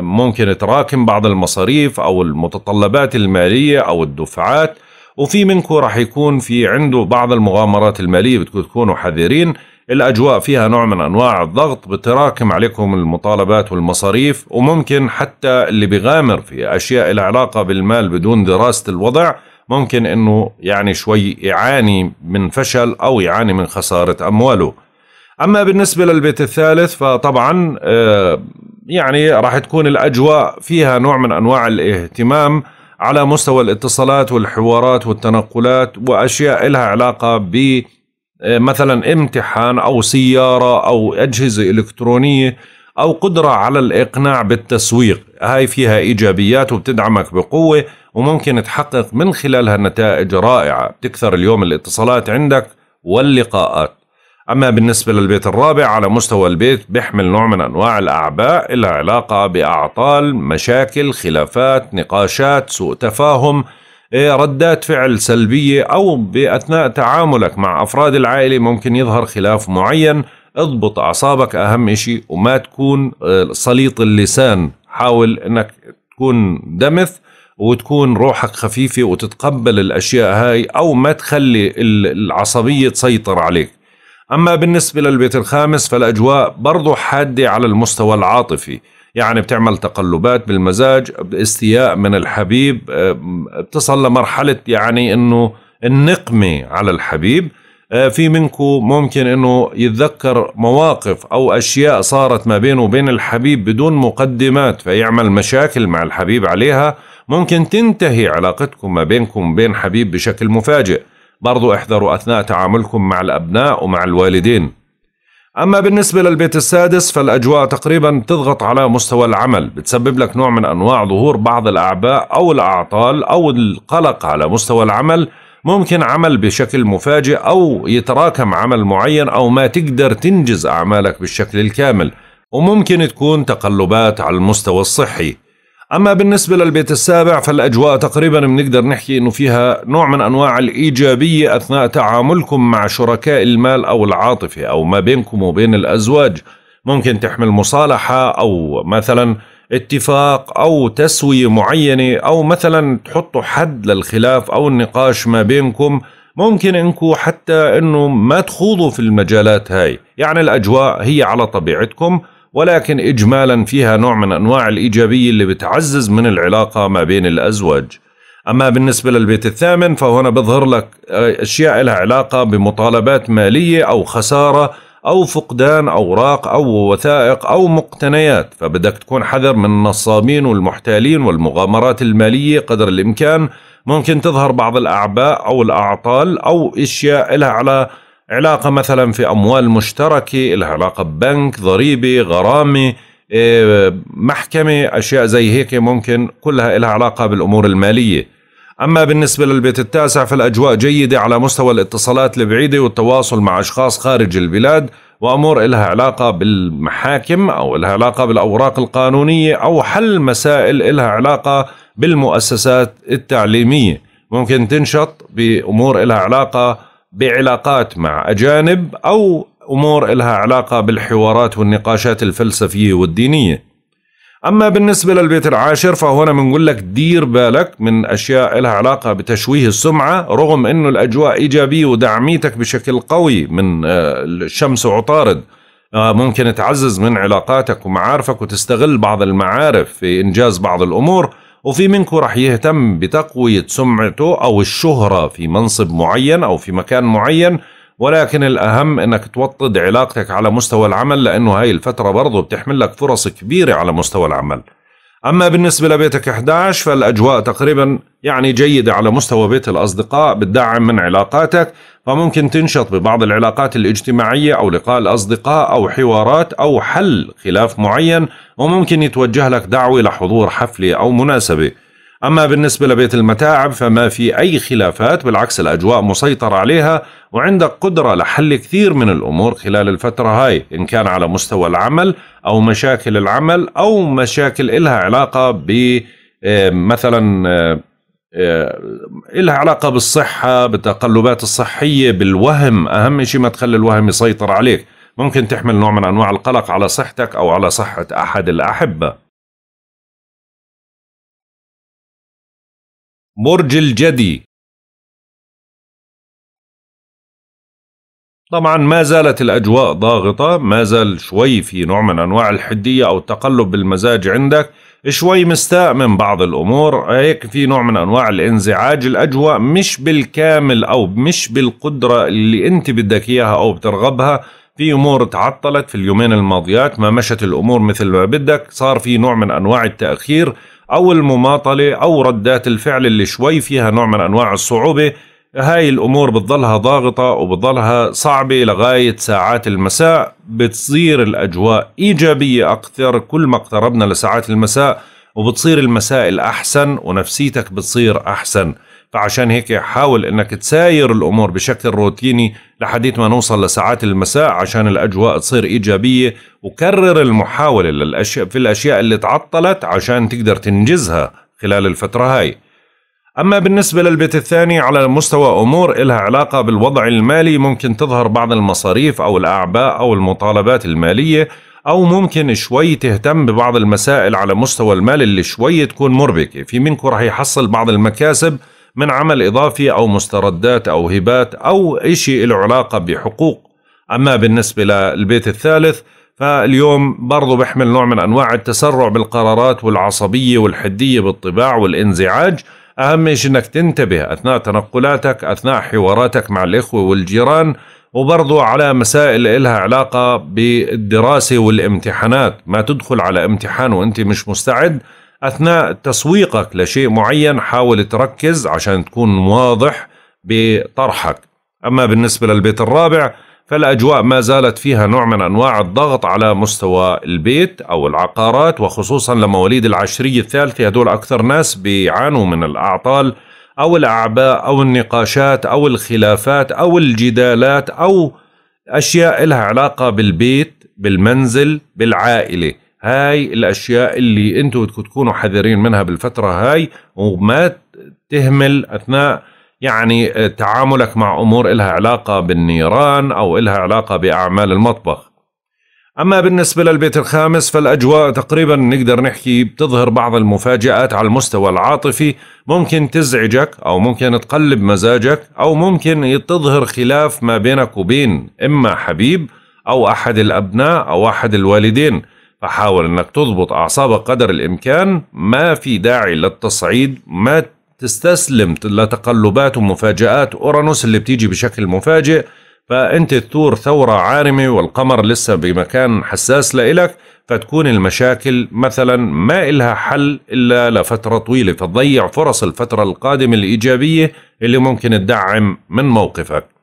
ممكن تراكم بعض المصاريف أو المتطلبات المالية أو الدفعات. وفي منكم راح يكون في عنده بعض المغامرات المالية بدكم تكونوا حذرين. الأجواء فيها نوع من أنواع الضغط بتراكم عليكم المطالبات والمصاريف وممكن حتى اللي بيغامر في أشياء لها علاقة بالمال بدون دراسة الوضع ممكن إنه يعني شوي يعاني من فشل أو يعاني من خسارة أمواله. أما بالنسبة للبيت الثالث فطبعا آه، يعني راح تكون الأجواء فيها نوع من أنواع الاهتمام على مستوى الاتصالات والحوارات والتنقلات وأشياء لها علاقة ب آه، مثلا امتحان أو سيارة أو أجهزة إلكترونية. أو قدرة على الإقناع بالتسويق. هاي فيها إيجابيات وبتدعمك بقوة وممكن تحقق من خلالها نتائج رائعة. بتكثر اليوم الاتصالات عندك واللقاءات. أما بالنسبة للبيت الرابع على مستوى البيت بيحمل نوع من أنواع الأعباء لها علاقة بأعطال مشاكل خلافات نقاشات سوء تفاهم إيه، ردات فعل سلبية أو بأثناء تعاملك مع أفراد العائلة ممكن يظهر خلاف معين اضبط أعصابك أهم شيء وما تكون آه، سليط اللسان. حاول أنك تكون دمث وتكون روحك خفيفة وتتقبل الأشياء هاي أو ما تخلي العصبية تسيطر عليك. أما بالنسبة للبيت الخامس فالأجواء برضو حادة على المستوى العاطفي. يعني بتعمل تقلبات بالمزاج استياء من الحبيب بتصل لمرحلة يعني أنه النقمة على الحبيب. آه، في منكم ممكن إنه يتذكر مواقف أو أشياء صارت ما بينه وبين الحبيب بدون مقدمات فيعمل مشاكل مع الحبيب عليها ممكن تنتهي علاقتكم ما بينكم وبين حبيب بشكل مفاجئ. برضو احذروا أثناء تعاملكم مع الأبناء ومع الوالدين. أما بالنسبة للبيت السادس فالأجواء تقريبا تضغط على مستوى العمل بتسبب لك نوع من أنواع ظهور بعض الأعباء أو الأعطال أو القلق على مستوى العمل. ممكن عمل بشكل مفاجئ أو يتراكم عمل معين أو ما تقدر تنجز أعمالك بالشكل الكامل وممكن تكون تقلبات على المستوى الصحي. أما بالنسبة للبيت السابع فالأجواء تقريبا بنقدر نحكي أنه فيها نوع من أنواع الإيجابية أثناء تعاملكم مع شركاء المال أو العاطفة أو ما بينكم وبين الأزواج. ممكن تحمل مصالحة أو مثلا اتفاق أو تسوية معينة أو مثلا تحطوا حد للخلاف أو النقاش ما بينكم ممكن انكم حتى إنه ما تخوضوا في المجالات هاي. يعني الأجواء هي على طبيعتكم ولكن اجمالا فيها نوع من أنواع الإيجابية اللي بتعزز من العلاقة ما بين الأزواج. أما بالنسبة للبيت الثامن فهنا بظهر لك أشياء لها علاقة بمطالبات مالية أو خسارة أو فقدان أوراق أو وثائق أو مقتنيات فبدك تكون حذر من النصابين والمحتالين والمغامرات المالية قدر الإمكان. ممكن تظهر بعض الأعباء أو الأعطال أو إشياء لها على علاقة مثلا في أموال مشتركة لها علاقة ببنك ضريبة غرامة إيه، محكمة أشياء زي هيك ممكن كلها لها علاقة بالأمور المالية. أما بالنسبة للبيت التاسع فالأجواء جيدة على مستوى الاتصالات البعيدة والتواصل مع أشخاص خارج البلاد وأمور لها علاقة بالمحاكم أو لها علاقة بالأوراق القانونية أو حل مسائل لها علاقة بالمؤسسات التعليمية. ممكن تنشط بأمور لها علاقة بعلاقات مع أجانب أو أمور لها علاقة بالحوارات والنقاشات الفلسفية والدينية. أما بالنسبة للبيت العاشر فهنا بنقول لك دير بالك من أشياء لها علاقة بتشويه السمعة رغم أنه الأجواء إيجابية ودعميتك بشكل قوي من آه، الشمس وعطارد آه، ممكن تعزز من علاقاتك ومعارفك وتستغل بعض المعارف في إنجاز بعض الأمور وفي منكم رح يهتم بتقوية سمعته أو الشهرة في منصب معين أو في مكان معين ولكن الأهم أنك توطد علاقتك على مستوى العمل لأنه هاي الفترة برضو بتحمل لك فرص كبيرة على مستوى العمل. أما بالنسبة لبيتك 11 فالأجواء تقريبا يعني جيدة على مستوى بيت الأصدقاء بتدعم من علاقاتك فممكن تنشط ببعض العلاقات الاجتماعية أو لقاء الأصدقاء أو حوارات أو حل خلاف معين وممكن يتوجه لك دعوة لحضور حفلة أو مناسبة. أما بالنسبة لبيت المتاعب فما في أي خلافات بالعكس الأجواء مسيطر عليها وعندك قدرة لحل كثير من الأمور خلال الفترة هاي إن كان على مستوى العمل أو مشاكل العمل أو مشاكل إلها علاقة ب آه، مثلا آه، آه، إلها علاقة بالصحة بالتقلبات الصحية بالوهم. أهم شيء ما تخلي الوهم يسيطر عليك. ممكن تحمل نوع من أنواع القلق على صحتك أو على صحة أحد الأحبة. برج الجدي. طبعا ما زالت الأجواء ضاغطة ما زال شوي في نوع من أنواع الحدية أو التقلب بالمزاج عندك شوي مستاء من بعض الأمور هيك في نوع من أنواع الانزعاج الأجواء مش بالكامل أو مش بالقدرة اللي أنت بدك إياها أو بترغبها في أمور تعطلت في اليومين الماضيات ما مشت الأمور مثل ما بدك صار في نوع من أنواع التأخير أو المماطلة أو ردات الفعل اللي شوي فيها نوع من أنواع الصعوبة. هاي الأمور بتضلها ضاغطة وبتضلها صعبة لغاية ساعات المساء. بتصير الأجواء إيجابية أكثر كل ما اقتربنا لساعات المساء وبتصير المسائل احسن ونفسيتك بتصير أحسن. فعشان هيك حاول إنك تساير الأمور بشكل روتيني لحديت ما نوصل لساعات المساء عشان الأجواء تصير إيجابية. وكرر المحاولة للاشياء في الأشياء اللي تعطلت عشان تقدر تنجزها خلال الفترة هاي. أما بالنسبة للبيت الثاني على مستوى أمور إلها علاقة بالوضع المالي ممكن تظهر بعض المصاريف أو الأعباء أو المطالبات المالية أو ممكن شوي تهتم ببعض المسائل على مستوى المال اللي شوي تكون مربكة. في منكم راح يحصل بعض المكاسب من عمل إضافي أو مستردات أو هبات أو إشي له علاقة بحقوق. أما بالنسبة للبيت الثالث فاليوم برضو بيحمل نوع من أنواع التسرع بالقرارات والعصبية والحدية بالطباع والانزعاج. أهم شيء أنك تنتبه أثناء تنقلاتك أثناء حواراتك مع الإخوة والجيران وبرضو على مسائل إلها علاقة بالدراسة والامتحانات. ما تدخل على امتحان وأنت مش مستعد أثناء تسويقك لشيء معين حاول تركز عشان تكون واضح بطرحك. أما بالنسبة للبيت الرابع فالأجواء ما زالت فيها نوع من أنواع الضغط على مستوى البيت أو العقارات وخصوصا لمواليد العشريه الثالثة. هدول أكثر ناس بيعانوا من الأعطال أو الأعباء أو النقاشات أو الخلافات أو الجدالات أو أشياء لها علاقة بالبيت بالمنزل بالعائلة. هاي الأشياء اللي أنتم بدكم تكونوا حذرين منها بالفترة هاي وما تهمل أثناء يعني تعاملك مع أمور إلها علاقة بالنيران أو إلها علاقة بأعمال المطبخ. أما بالنسبة للبيت الخامس فالأجواء تقريبا نقدر نحكي بتظهر بعض المفاجآت على المستوى العاطفي. ممكن تزعجك أو ممكن تقلب مزاجك أو ممكن تظهر خلاف ما بينك وبين إما حبيب أو أحد الأبناء أو أحد الوالدين. فحاول أنك تضبط أعصابك قدر الإمكان. ما في داعي للتصعيد. ما تستسلم لتقلبات ومفاجآت أورانوس اللي بتيجي بشكل مفاجئ. فأنت تثور ثورة عارمة والقمر لسه بمكان حساس لإلك فتكون المشاكل مثلا ما إلها حل إلا لفترة طويلة. فتضيع فرص الفترة القادمة الإيجابية اللي ممكن تدعم من موقفك.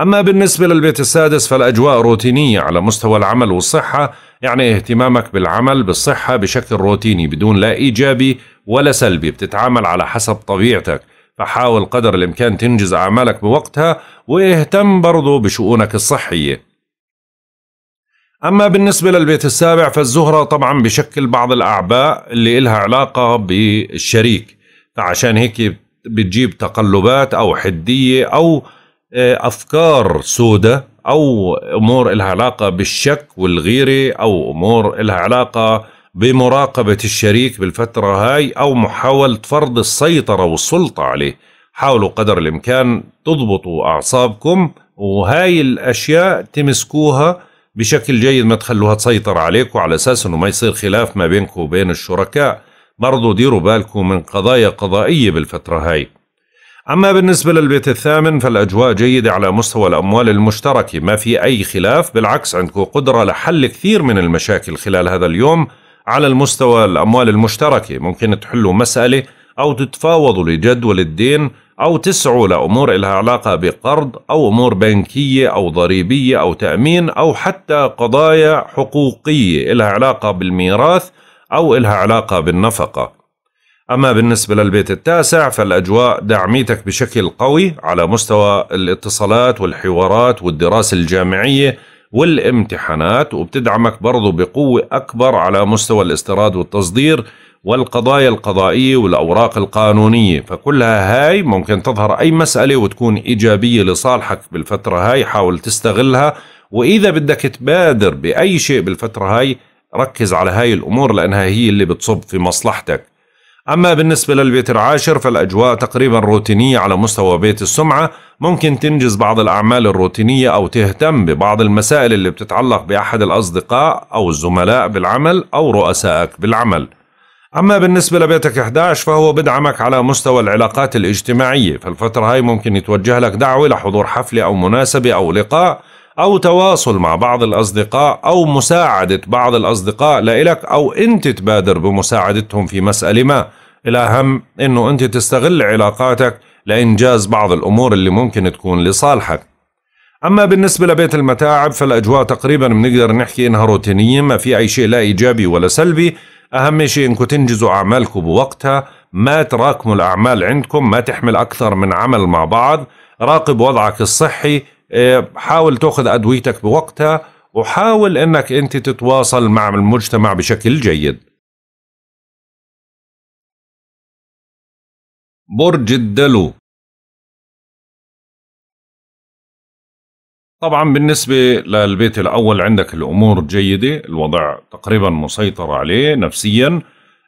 أما بالنسبة للبيت السادس فالأجواء روتينية على مستوى العمل والصحة. يعني اهتمامك بالعمل بالصحة بشكل روتيني بدون لا إيجابي ولا سلبي بتتعامل على حسب طبيعتك. فحاول قدر الإمكان تنجز أعمالك بوقتها واهتم برضو بشؤونك الصحية. أما بالنسبة للبيت السابع فالزهرة طبعا بشكل بعض الأعباء اللي إلها علاقة بالشريك. فعشان هيك بتجيب تقلبات أو حدية أو أفكار سودة أو أمور إلها علاقة بالشك والغيرة أو أمور إلها علاقة بمراقبة الشريك بالفترة هاي أو محاولة فرض السيطرة والسلطة عليه. حاولوا قدر الإمكان تضبطوا أعصابكم وهاي الأشياء تمسكوها بشكل جيد ما تخلوها تسيطر عليكم على أساس أنه ما يصير خلاف ما بينكم وبين الشركاء. برضو ديروا بالكم من قضايا قضائية بالفترة هاي. أما بالنسبة للبيت الثامن فالأجواء جيدة على مستوى الأموال المشتركة ما في أي خلاف بالعكس عندكم قدرة لحل كثير من المشاكل خلال هذا اليوم على المستوى الأموال المشتركة ممكن تحلوا مسألة أو تتفاوضوا لجدول الدين أو تسعوا لأمور إلها علاقة بقرض أو أمور بنكية أو ضريبية أو تأمين أو حتى قضايا حقوقية إلها علاقة بالميراث أو إلها علاقة بالنفقة. أما بالنسبة للبيت التاسع فالأجواء دعميتك بشكل قوي على مستوى الاتصالات والحوارات والدراسة الجامعية والامتحانات وبتدعمك برضو بقوة أكبر على مستوى الاستيراد والتصدير والقضايا القضائية والأوراق القانونية. فكلها هاي ممكن تظهر أي مسألة وتكون إيجابية لصالحك بالفترة هاي حاول تستغلها. وإذا بدك تبادر بأي شيء بالفترة هاي ركز على هاي الأمور لأنها هي اللي بتصب في مصلحتك. أما بالنسبة للبيت العاشر فالأجواء تقريبا روتينية على مستوى بيت السمعة. ممكن تنجز بعض الأعمال الروتينية أو تهتم ببعض المسائل اللي بتتعلق بأحد الأصدقاء أو الزملاء بالعمل أو رؤسائك بالعمل. أما بالنسبة لبيتك 11 فهو بدعمك على مستوى العلاقات الاجتماعية. فالفترة هاي ممكن يتوجه لك دعوة لحضور حفلة أو مناسبة أو لقاء أو تواصل مع بعض الأصدقاء أو مساعدة بعض الأصدقاء لإلك أو أنت تبادر بمساعدتهم في مسألة ما. الأهم أنه أنت تستغل علاقاتك لإنجاز بعض الأمور اللي ممكن تكون لصالحك. أما بالنسبة لبيت المتاعب فالأجواء تقريبا بنقدر نحكي إنها روتينية ما في أي شيء لا إيجابي ولا سلبي. أهم شيء إنكم تنجزوا أعمالكم بوقتها ما تراكموا الأعمال عندكم ما تحمل أكثر من عمل مع بعض. راقب وضعك الصحي حاول تأخذ أدويتك بوقتها وحاول إنك أنت تتواصل مع المجتمع بشكل جيد. برج الدلو. طبعا بالنسبة للبيت الأول عندك الأمور جيدة الوضع تقريبا مسيطر عليه نفسيا.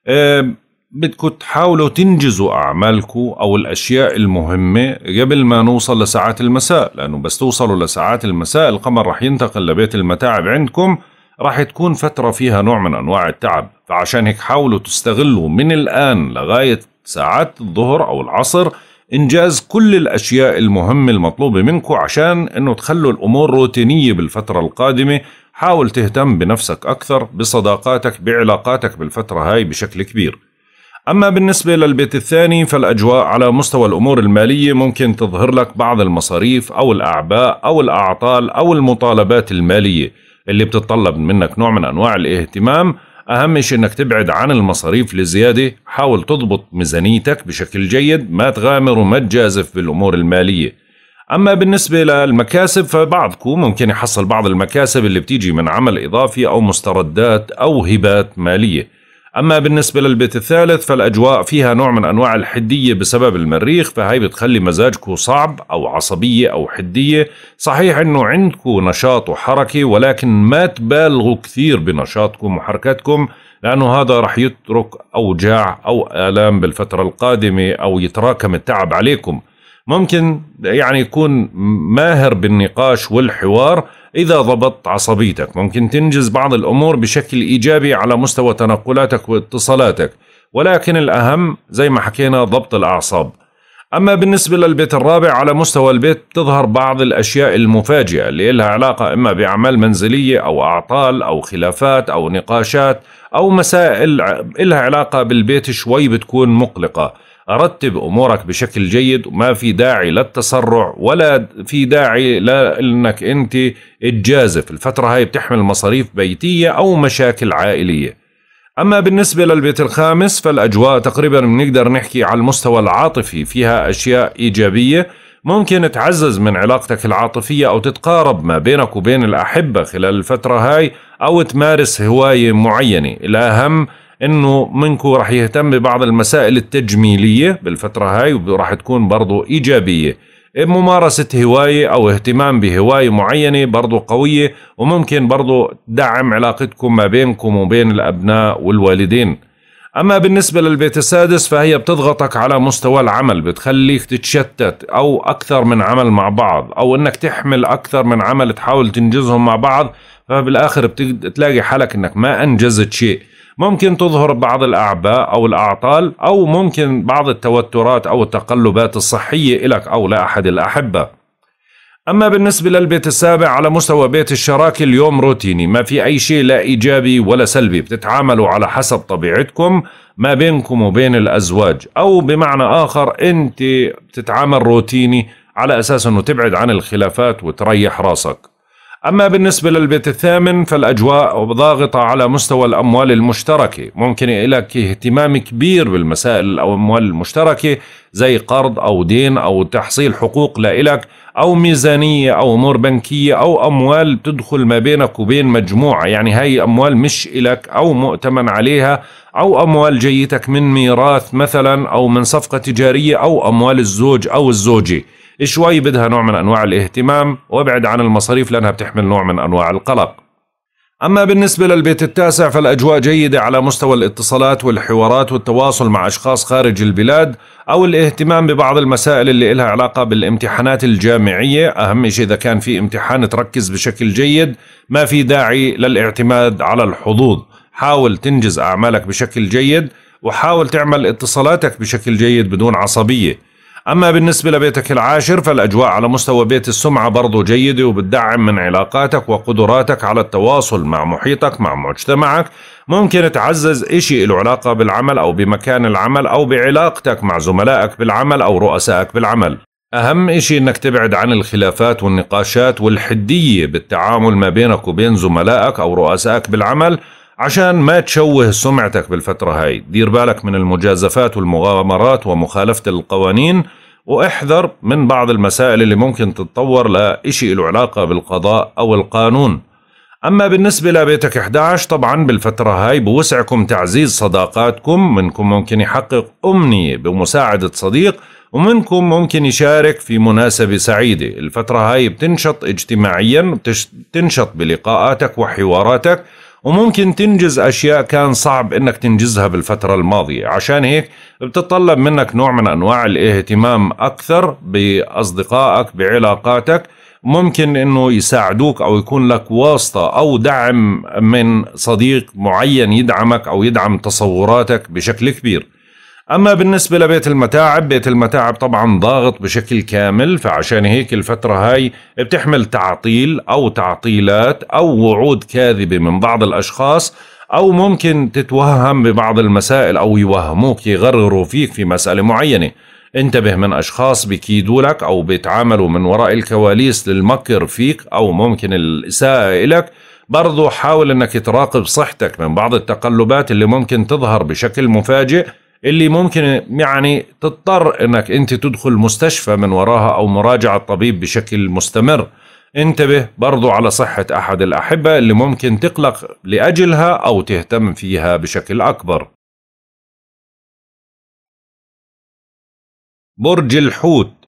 إيه، بدكم تحاولوا تنجزوا أعمالكم أو الأشياء المهمة قبل ما نوصل لساعات المساء لأنه بس توصلوا لساعات المساء القمر رح ينتقل لبيت المتاعب عندكم راح تكون فترة فيها نوع من أنواع التعب. فعشان هيك حاولوا تستغلوا من الآن لغاية ساعات الظهر أو العصر إنجاز كل الأشياء المهمة المطلوبة منكم عشان أنه تخلوا الأمور روتينية بالفترة القادمة. حاول تهتم بنفسك أكثر بصداقاتك بعلاقاتك بالفترة هاي بشكل كبير. أما بالنسبة للبيت الثاني فالأجواء على مستوى الأمور المالية ممكن تظهر لك بعض المصاريف أو الأعباء أو الأعطال أو المطالبات المالية اللي بتتطلب منك نوع من أنواع الاهتمام. أهم شيء أنك تبعد عن المصاريف الزيادة حاول تضبط ميزانيتك بشكل جيد ما تغامر وما تجازف بالأمور المالية. أما بالنسبة للمكاسب فبعضكم ممكن يحصل بعض المكاسب اللي بتيجي من عمل إضافي أو مستردات أو هبات مالية. أما بالنسبة للبيت الثالث فالأجواء فيها نوع من أنواع الحدية بسبب المريخ فهي بتخلي مزاجكم صعب أو عصبية أو حدية. صحيح أنه عندكم نشاط وحركة ولكن ما تبالغوا كثير بنشاطكم وحركتكم لأنه هذا رح يترك أوجاع أو آلام بالفترة القادمة أو يتراكم التعب عليكم. ممكن يعني يكون ماهر بالنقاش والحوار إذا ضبطت عصبيتك. ممكن تنجز بعض الأمور بشكل إيجابي على مستوى تنقلاتك واتصالاتك. ولكن الأهم زي ما حكينا ضبط الأعصاب. أما بالنسبة للبيت الرابع على مستوى البيت تظهر بعض الأشياء المفاجئة اللي لها علاقة إما بأعمال منزلية أو أعطال أو خلافات أو نقاشات أو مسائل لها علاقة بالبيت شوي بتكون مقلقة. رتب أمورك بشكل جيد وما في داعي للتسرع ولا في داعي لانك أنت تجازف. الفترة هاي بتحمل مصاريف بيتية أو مشاكل عائلية. أما بالنسبة للبيت الخامس فالأجواء تقريبا بنقدر نحكي على المستوى العاطفي فيها أشياء إيجابية. ممكن تعزز من علاقتك العاطفية أو تتقارب ما بينك وبين الأحبة خلال الفترة هاي أو تمارس هواية معينة. الأهم إنه منكم راح يهتم ببعض المسائل التجميلية بالفترة هاي وراح تكون برضو إيجابية. ممارسة هواية أو اهتمام بهواية معينة برضو قوية وممكن برضو تدعم علاقتكم ما بينكم وبين الأبناء والوالدين. أما بالنسبة للبيت السادس فهي بتضغطك على مستوى العمل بتخليك تتشتت أو أكثر من عمل مع بعض أو أنك تحمل أكثر من عمل تحاول تنجزهم مع بعض فبالآخر بتلاقي حالك أنك ما أنجزت شيء. ممكن تظهر بعض الأعباء أو الأعطال أو ممكن بعض التوترات أو التقلبات الصحية لك أو لأحد الأحبة. أما بالنسبة للبيت السابع على مستوى بيت الشراكة اليوم روتيني ما في أي شيء لا إيجابي ولا سلبي. بتتعاملوا على حسب طبيعتكم ما بينكم وبين الأزواج. أو بمعنى آخر أنت بتتعامل روتيني على أساس أنه تبعد عن الخلافات وتريح راسك. أما بالنسبة للبيت الثامن فالأجواء ضاغطة على مستوى الأموال المشتركة. ممكن لك اهتمام كبير بالمسائل الأموال المشتركة زي قرض أو دين أو تحصيل حقوق لإلك أو ميزانية أو أمور بنكية أو أموال تدخل ما بينك وبين مجموعة. يعني هاي أموال مش إلك أو مؤتمن عليها أو أموال جيتك من ميراث مثلا أو من صفقة تجارية أو أموال الزوج أو الزوجة. شوي بدها نوع من أنواع الاهتمام وابعد عن المصاريف لأنها بتحمل نوع من أنواع القلق. أما بالنسبة للبيت التاسع فالأجواء جيدة على مستوى الاتصالات والحوارات والتواصل مع أشخاص خارج البلاد أو الاهتمام ببعض المسائل اللي لها علاقة بالامتحانات الجامعية، أهم شيء إذا كان في امتحان تركز بشكل جيد، ما في داعي للاعتماد على الحظوظ، حاول تنجز أعمالك بشكل جيد وحاول تعمل اتصالاتك بشكل جيد بدون عصبية. أما بالنسبة لبيتك العاشر فالأجواء على مستوى بيت السمعة برضو جيدة وبتدعم من علاقاتك وقدراتك على التواصل مع محيطك مع مجتمعك. ممكن تعزز إشي له علاقة بالعمل أو بمكان العمل أو بعلاقتك مع زملائك بالعمل أو رؤسائك بالعمل. أهم إشي إنك تبعد عن الخلافات والنقاشات والحدية بالتعامل ما بينك وبين زملائك أو رؤسائك بالعمل عشان ما تشوه سمعتك بالفترة هاي. دير بالك من المجازفات والمغامرات ومخالفة القوانين واحذر من بعض المسائل اللي ممكن تتطور لإشي له علاقة بالقضاء أو القانون. أما بالنسبة لبيتك 11 طبعا بالفترة هاي بوسعكم تعزيز صداقاتكم منكم ممكن يحقق أمنية بمساعدة صديق ومنكم ممكن يشارك في مناسبة سعيدة. الفترة هاي بتنشط اجتماعيا بتنشط بلقاءاتك وحواراتك وممكن تنجز أشياء كان صعب إنك تنجزها بالفترة الماضية. عشان هيك بتطلب منك نوع من أنواع الاهتمام أكثر بأصدقائك بعلاقاتك. ممكن إنه يساعدوك أو يكون لك واسطة أو دعم من صديق معين يدعمك أو يدعم تصوراتك بشكل كبير. أما بالنسبة لبيت المتاعب بيت المتاعب طبعا ضاغط بشكل كامل فعشان هيك الفترة هاي بتحمل تعطيل أو تعطيلات أو وعود كاذبة من بعض الأشخاص أو ممكن تتوهم ببعض المسائل أو يوهموك يغرروا فيك في مسألة معينة. انتبه من أشخاص بكيدوا لك أو بيتعاملوا من وراء الكواليس للمكر فيك أو ممكن الإساءة إلك. برضو حاول أنك تراقب صحتك من بعض التقلبات اللي ممكن تظهر بشكل مفاجئ. اللي ممكن يعني تضطر إنك أنت تدخل مستشفى من وراها أو مراجعة طبيب بشكل مستمر. انتبه برضو على صحة أحد الأحبة اللي ممكن تقلق لأجلها أو تهتم فيها بشكل أكبر. برج الحوت.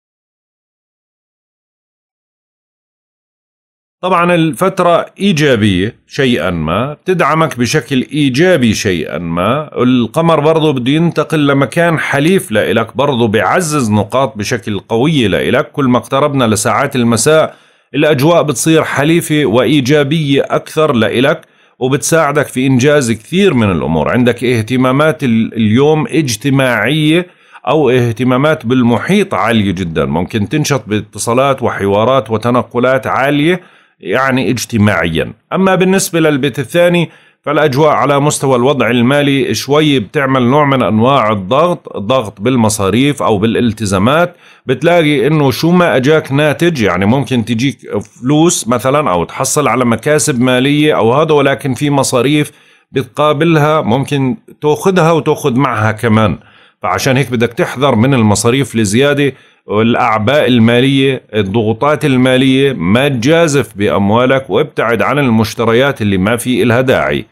طبعا الفترة إيجابية شيئا ما بتدعمك بشكل إيجابي شيئا ما. القمر برضه بده ينتقل لمكان حليف لإلك برضه بيعزز نقاط بشكل قوية لإلك. كل ما اقتربنا لساعات المساء الأجواء بتصير حليفة وإيجابية أكثر لإلك وبتساعدك في إنجاز كثير من الأمور. عندك اهتمامات اليوم اجتماعية أو اهتمامات بالمحيط عالية جدا. ممكن تنشط باتصالات وحوارات وتنقلات عالية يعني اجتماعيا. أما بالنسبة للبيت الثاني فالأجواء على مستوى الوضع المالي شوي بتعمل نوع من أنواع الضغط ضغط بالمصاريف أو بالالتزامات. بتلاقي إنه شو ما أجاك ناتج يعني ممكن تجيك فلوس مثلا أو تحصل على مكاسب مالية أو هذا ولكن في مصاريف بتقابلها ممكن تأخذها وتأخذ معها كمان. فعشان هيك بدك تحذر من المصاريف الزيادة والأعباء المالية الضغوطات المالية ما تجازف بأموالك وابتعد عن المشتريات اللي ما في إلها داعي.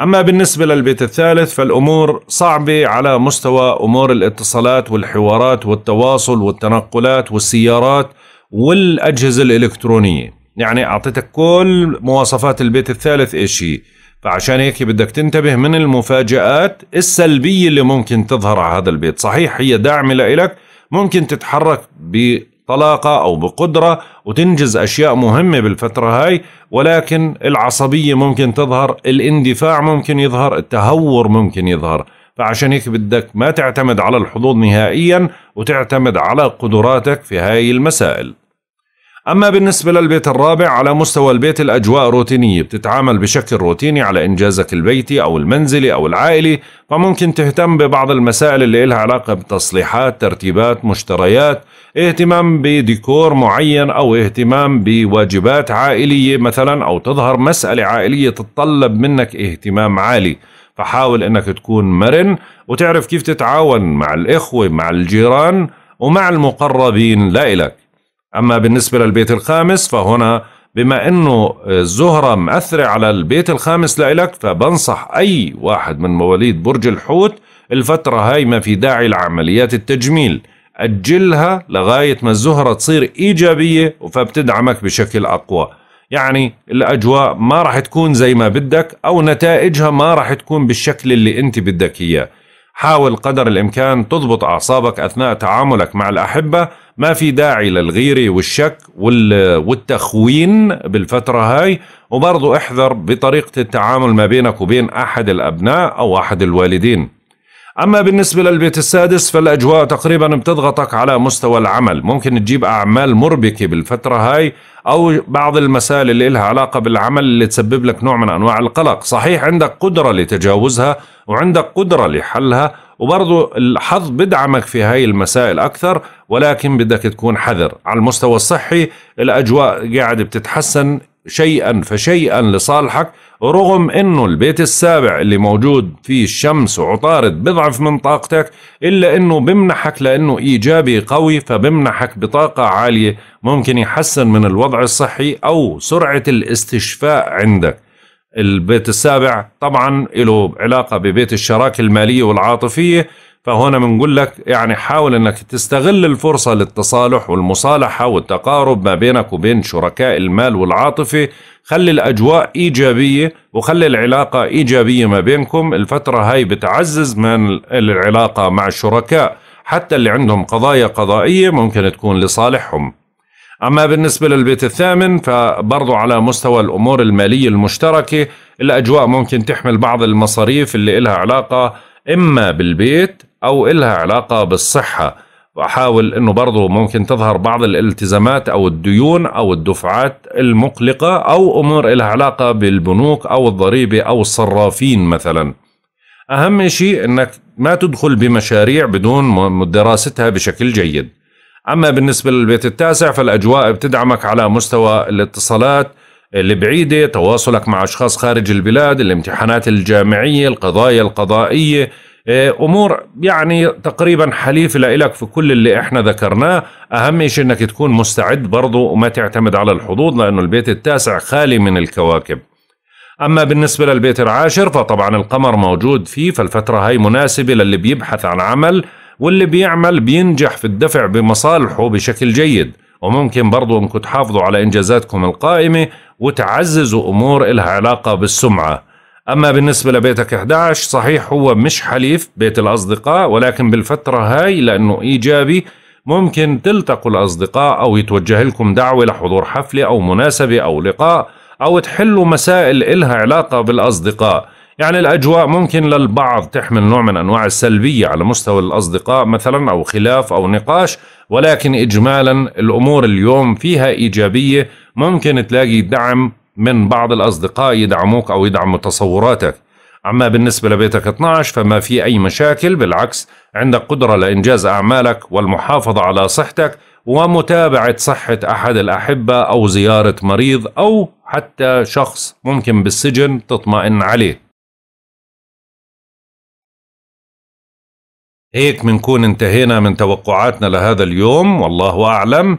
أما بالنسبة للبيت الثالث فالأمور صعبة على مستوى أمور الاتصالات والحوارات والتواصل والتنقلات والسيارات والأجهزة الإلكترونية. يعني أعطيتك كل مواصفات البيت الثالث إيش فعشان هيك بدك تنتبه من المفاجآت السلبية اللي ممكن تظهر على هذا البيت. صحيح هي داعمة لإلك ممكن تتحرك بطلاقة أو بقدرة وتنجز أشياء مهمة بالفترة هاي ولكن العصبية ممكن تظهر الاندفاع ممكن يظهر التهور ممكن يظهر. فعشان هيك بدك ما تعتمد على الحظوظ نهائيا وتعتمد على قدراتك في هاي المسائل. أما بالنسبة للبيت الرابع على مستوى البيت الأجواء روتينية بتتعامل بشكل روتيني على إنجازك البيتي أو المنزلي أو العائلي فممكن تهتم ببعض المسائل اللي لها علاقة بتصليحات ترتيبات مشتريات اهتمام بديكور معين أو اهتمام بواجبات عائلية مثلا أو تظهر مسألة عائلية تتطلب منك اهتمام عالي. فحاول أنك تكون مرن وتعرف كيف تتعاون مع الإخوة مع الجيران ومع المقربين لإلك. أما بالنسبة للبيت الخامس فهنا بما أنه الزهرة مأثرة على البيت الخامس لإلك فبنصح أي واحد من مواليد برج الحوت الفترة هاي ما في داعي لعمليات التجميل. أجلها لغاية ما الزهرة تصير إيجابية فبتدعمك بشكل أقوى. يعني الأجواء ما راح تكون زي ما بدك أو نتائجها ما راح تكون بالشكل اللي أنت بدك إياه. حاول قدر الإمكان تضبط أعصابك أثناء تعاملك مع الأحبة. ما في داعي للغيرة والشك والتخوين بالفترة هاي. وبرضو احذر بطريقة التعامل ما بينك وبين أحد الأبناء أو أحد الوالدين. أما بالنسبة للبيت السادس فالأجواء تقريبا بتضغطك على مستوى العمل. ممكن تجيب أعمال مربكة بالفترة هاي أو بعض المسائل اللي لها علاقة بالعمل اللي تسبب لك نوع من أنواع القلق. صحيح عندك قدرة لتجاوزها وعندك قدرة لحلها وبرضو الحظ بدعمك في هاي المسائل أكثر ولكن بدك تكون حذر. على المستوى الصحي الأجواء قاعدة بتتحسن شيئا فشيئا لصالحك رغم إنه البيت السابع اللي موجود فيه الشمس وعطارد بضعف من طاقتك إلا إنه بمنحك لأنه إيجابي قوي فبمنحك بطاقة عالية ممكن يحسن من الوضع الصحي أو سرعة الاستشفاء عندك. البيت السابع طبعا له علاقة ببيت الشراكة المالية والعاطفية فهنا بنقول لك يعني حاول إنك تستغل الفرصة للتصالح والمصالحة والتقارب ما بينك وبين شركاء المال والعاطفة. خلي الأجواء إيجابية وخلي العلاقة إيجابية ما بينكم. الفترة هاي بتعزز من العلاقة مع الشركاء حتى اللي عندهم قضايا قضائية ممكن تكون لصالحهم. أما بالنسبة للبيت الثامن فبرضو على مستوى الأمور المالية المشتركة الأجواء ممكن تحمل بعض المصاريف اللي إلها علاقة إما بالبيت أو إلها علاقة بالصحة. وأحاول أنه برضو ممكن تظهر بعض الالتزامات أو الديون أو الدفعات المقلقة أو أمور إلها علاقة بالبنوك أو الضريبة أو الصرافين مثلا. أهم شيء أنك ما تدخل بمشاريع بدون دراستها بشكل جيد. أما بالنسبة للبيت التاسع فالأجواء بتدعمك على مستوى الاتصالات البعيدة تواصلك مع أشخاص خارج البلاد الامتحانات الجامعية القضايا القضائية أمور يعني تقريبا حليفة لك في كل اللي إحنا ذكرناه. أهم شيء إنك تكون مستعد برضه وما تعتمد على الحظوظ لأنه البيت التاسع خالي من الكواكب. أما بالنسبة للبيت العاشر فطبعا القمر موجود فيه فالفترة هاي مناسبة للي بيبحث عن عمل واللي بيعمل بينجح في الدفع بمصالحه بشكل جيد. وممكن برضو إنكم تحافظوا على إنجازاتكم القائمة وتعززوا أمور إلها علاقة بالسمعة. أما بالنسبة لبيتك 11 صحيح هو مش حليف بيت الأصدقاء ولكن بالفترة هاي لأنه إيجابي ممكن تلتقوا الأصدقاء أو يتوجه لكم دعوة لحضور حفلة أو مناسبة أو لقاء أو تحلوا مسائل إلها علاقة بالأصدقاء. يعني الأجواء ممكن للبعض تحمل نوع من أنواع السلبية على مستوى الأصدقاء مثلا أو خلاف أو نقاش ولكن اجمالا الأمور اليوم فيها إيجابية ممكن تلاقي دعم من بعض الأصدقاء يدعموك أو يدعموا تصوراتك. أما بالنسبة لبيتك 12 فما في أي مشاكل بالعكس عندك قدرة لإنجاز أعمالك والمحافظة على صحتك ومتابعة صحة أحد الأحبة أو زيارة مريض أو حتى شخص ممكن بالسجن تطمئن عليه. هيك بنكون انتهينا من توقعاتنا لهذا اليوم والله أعلم.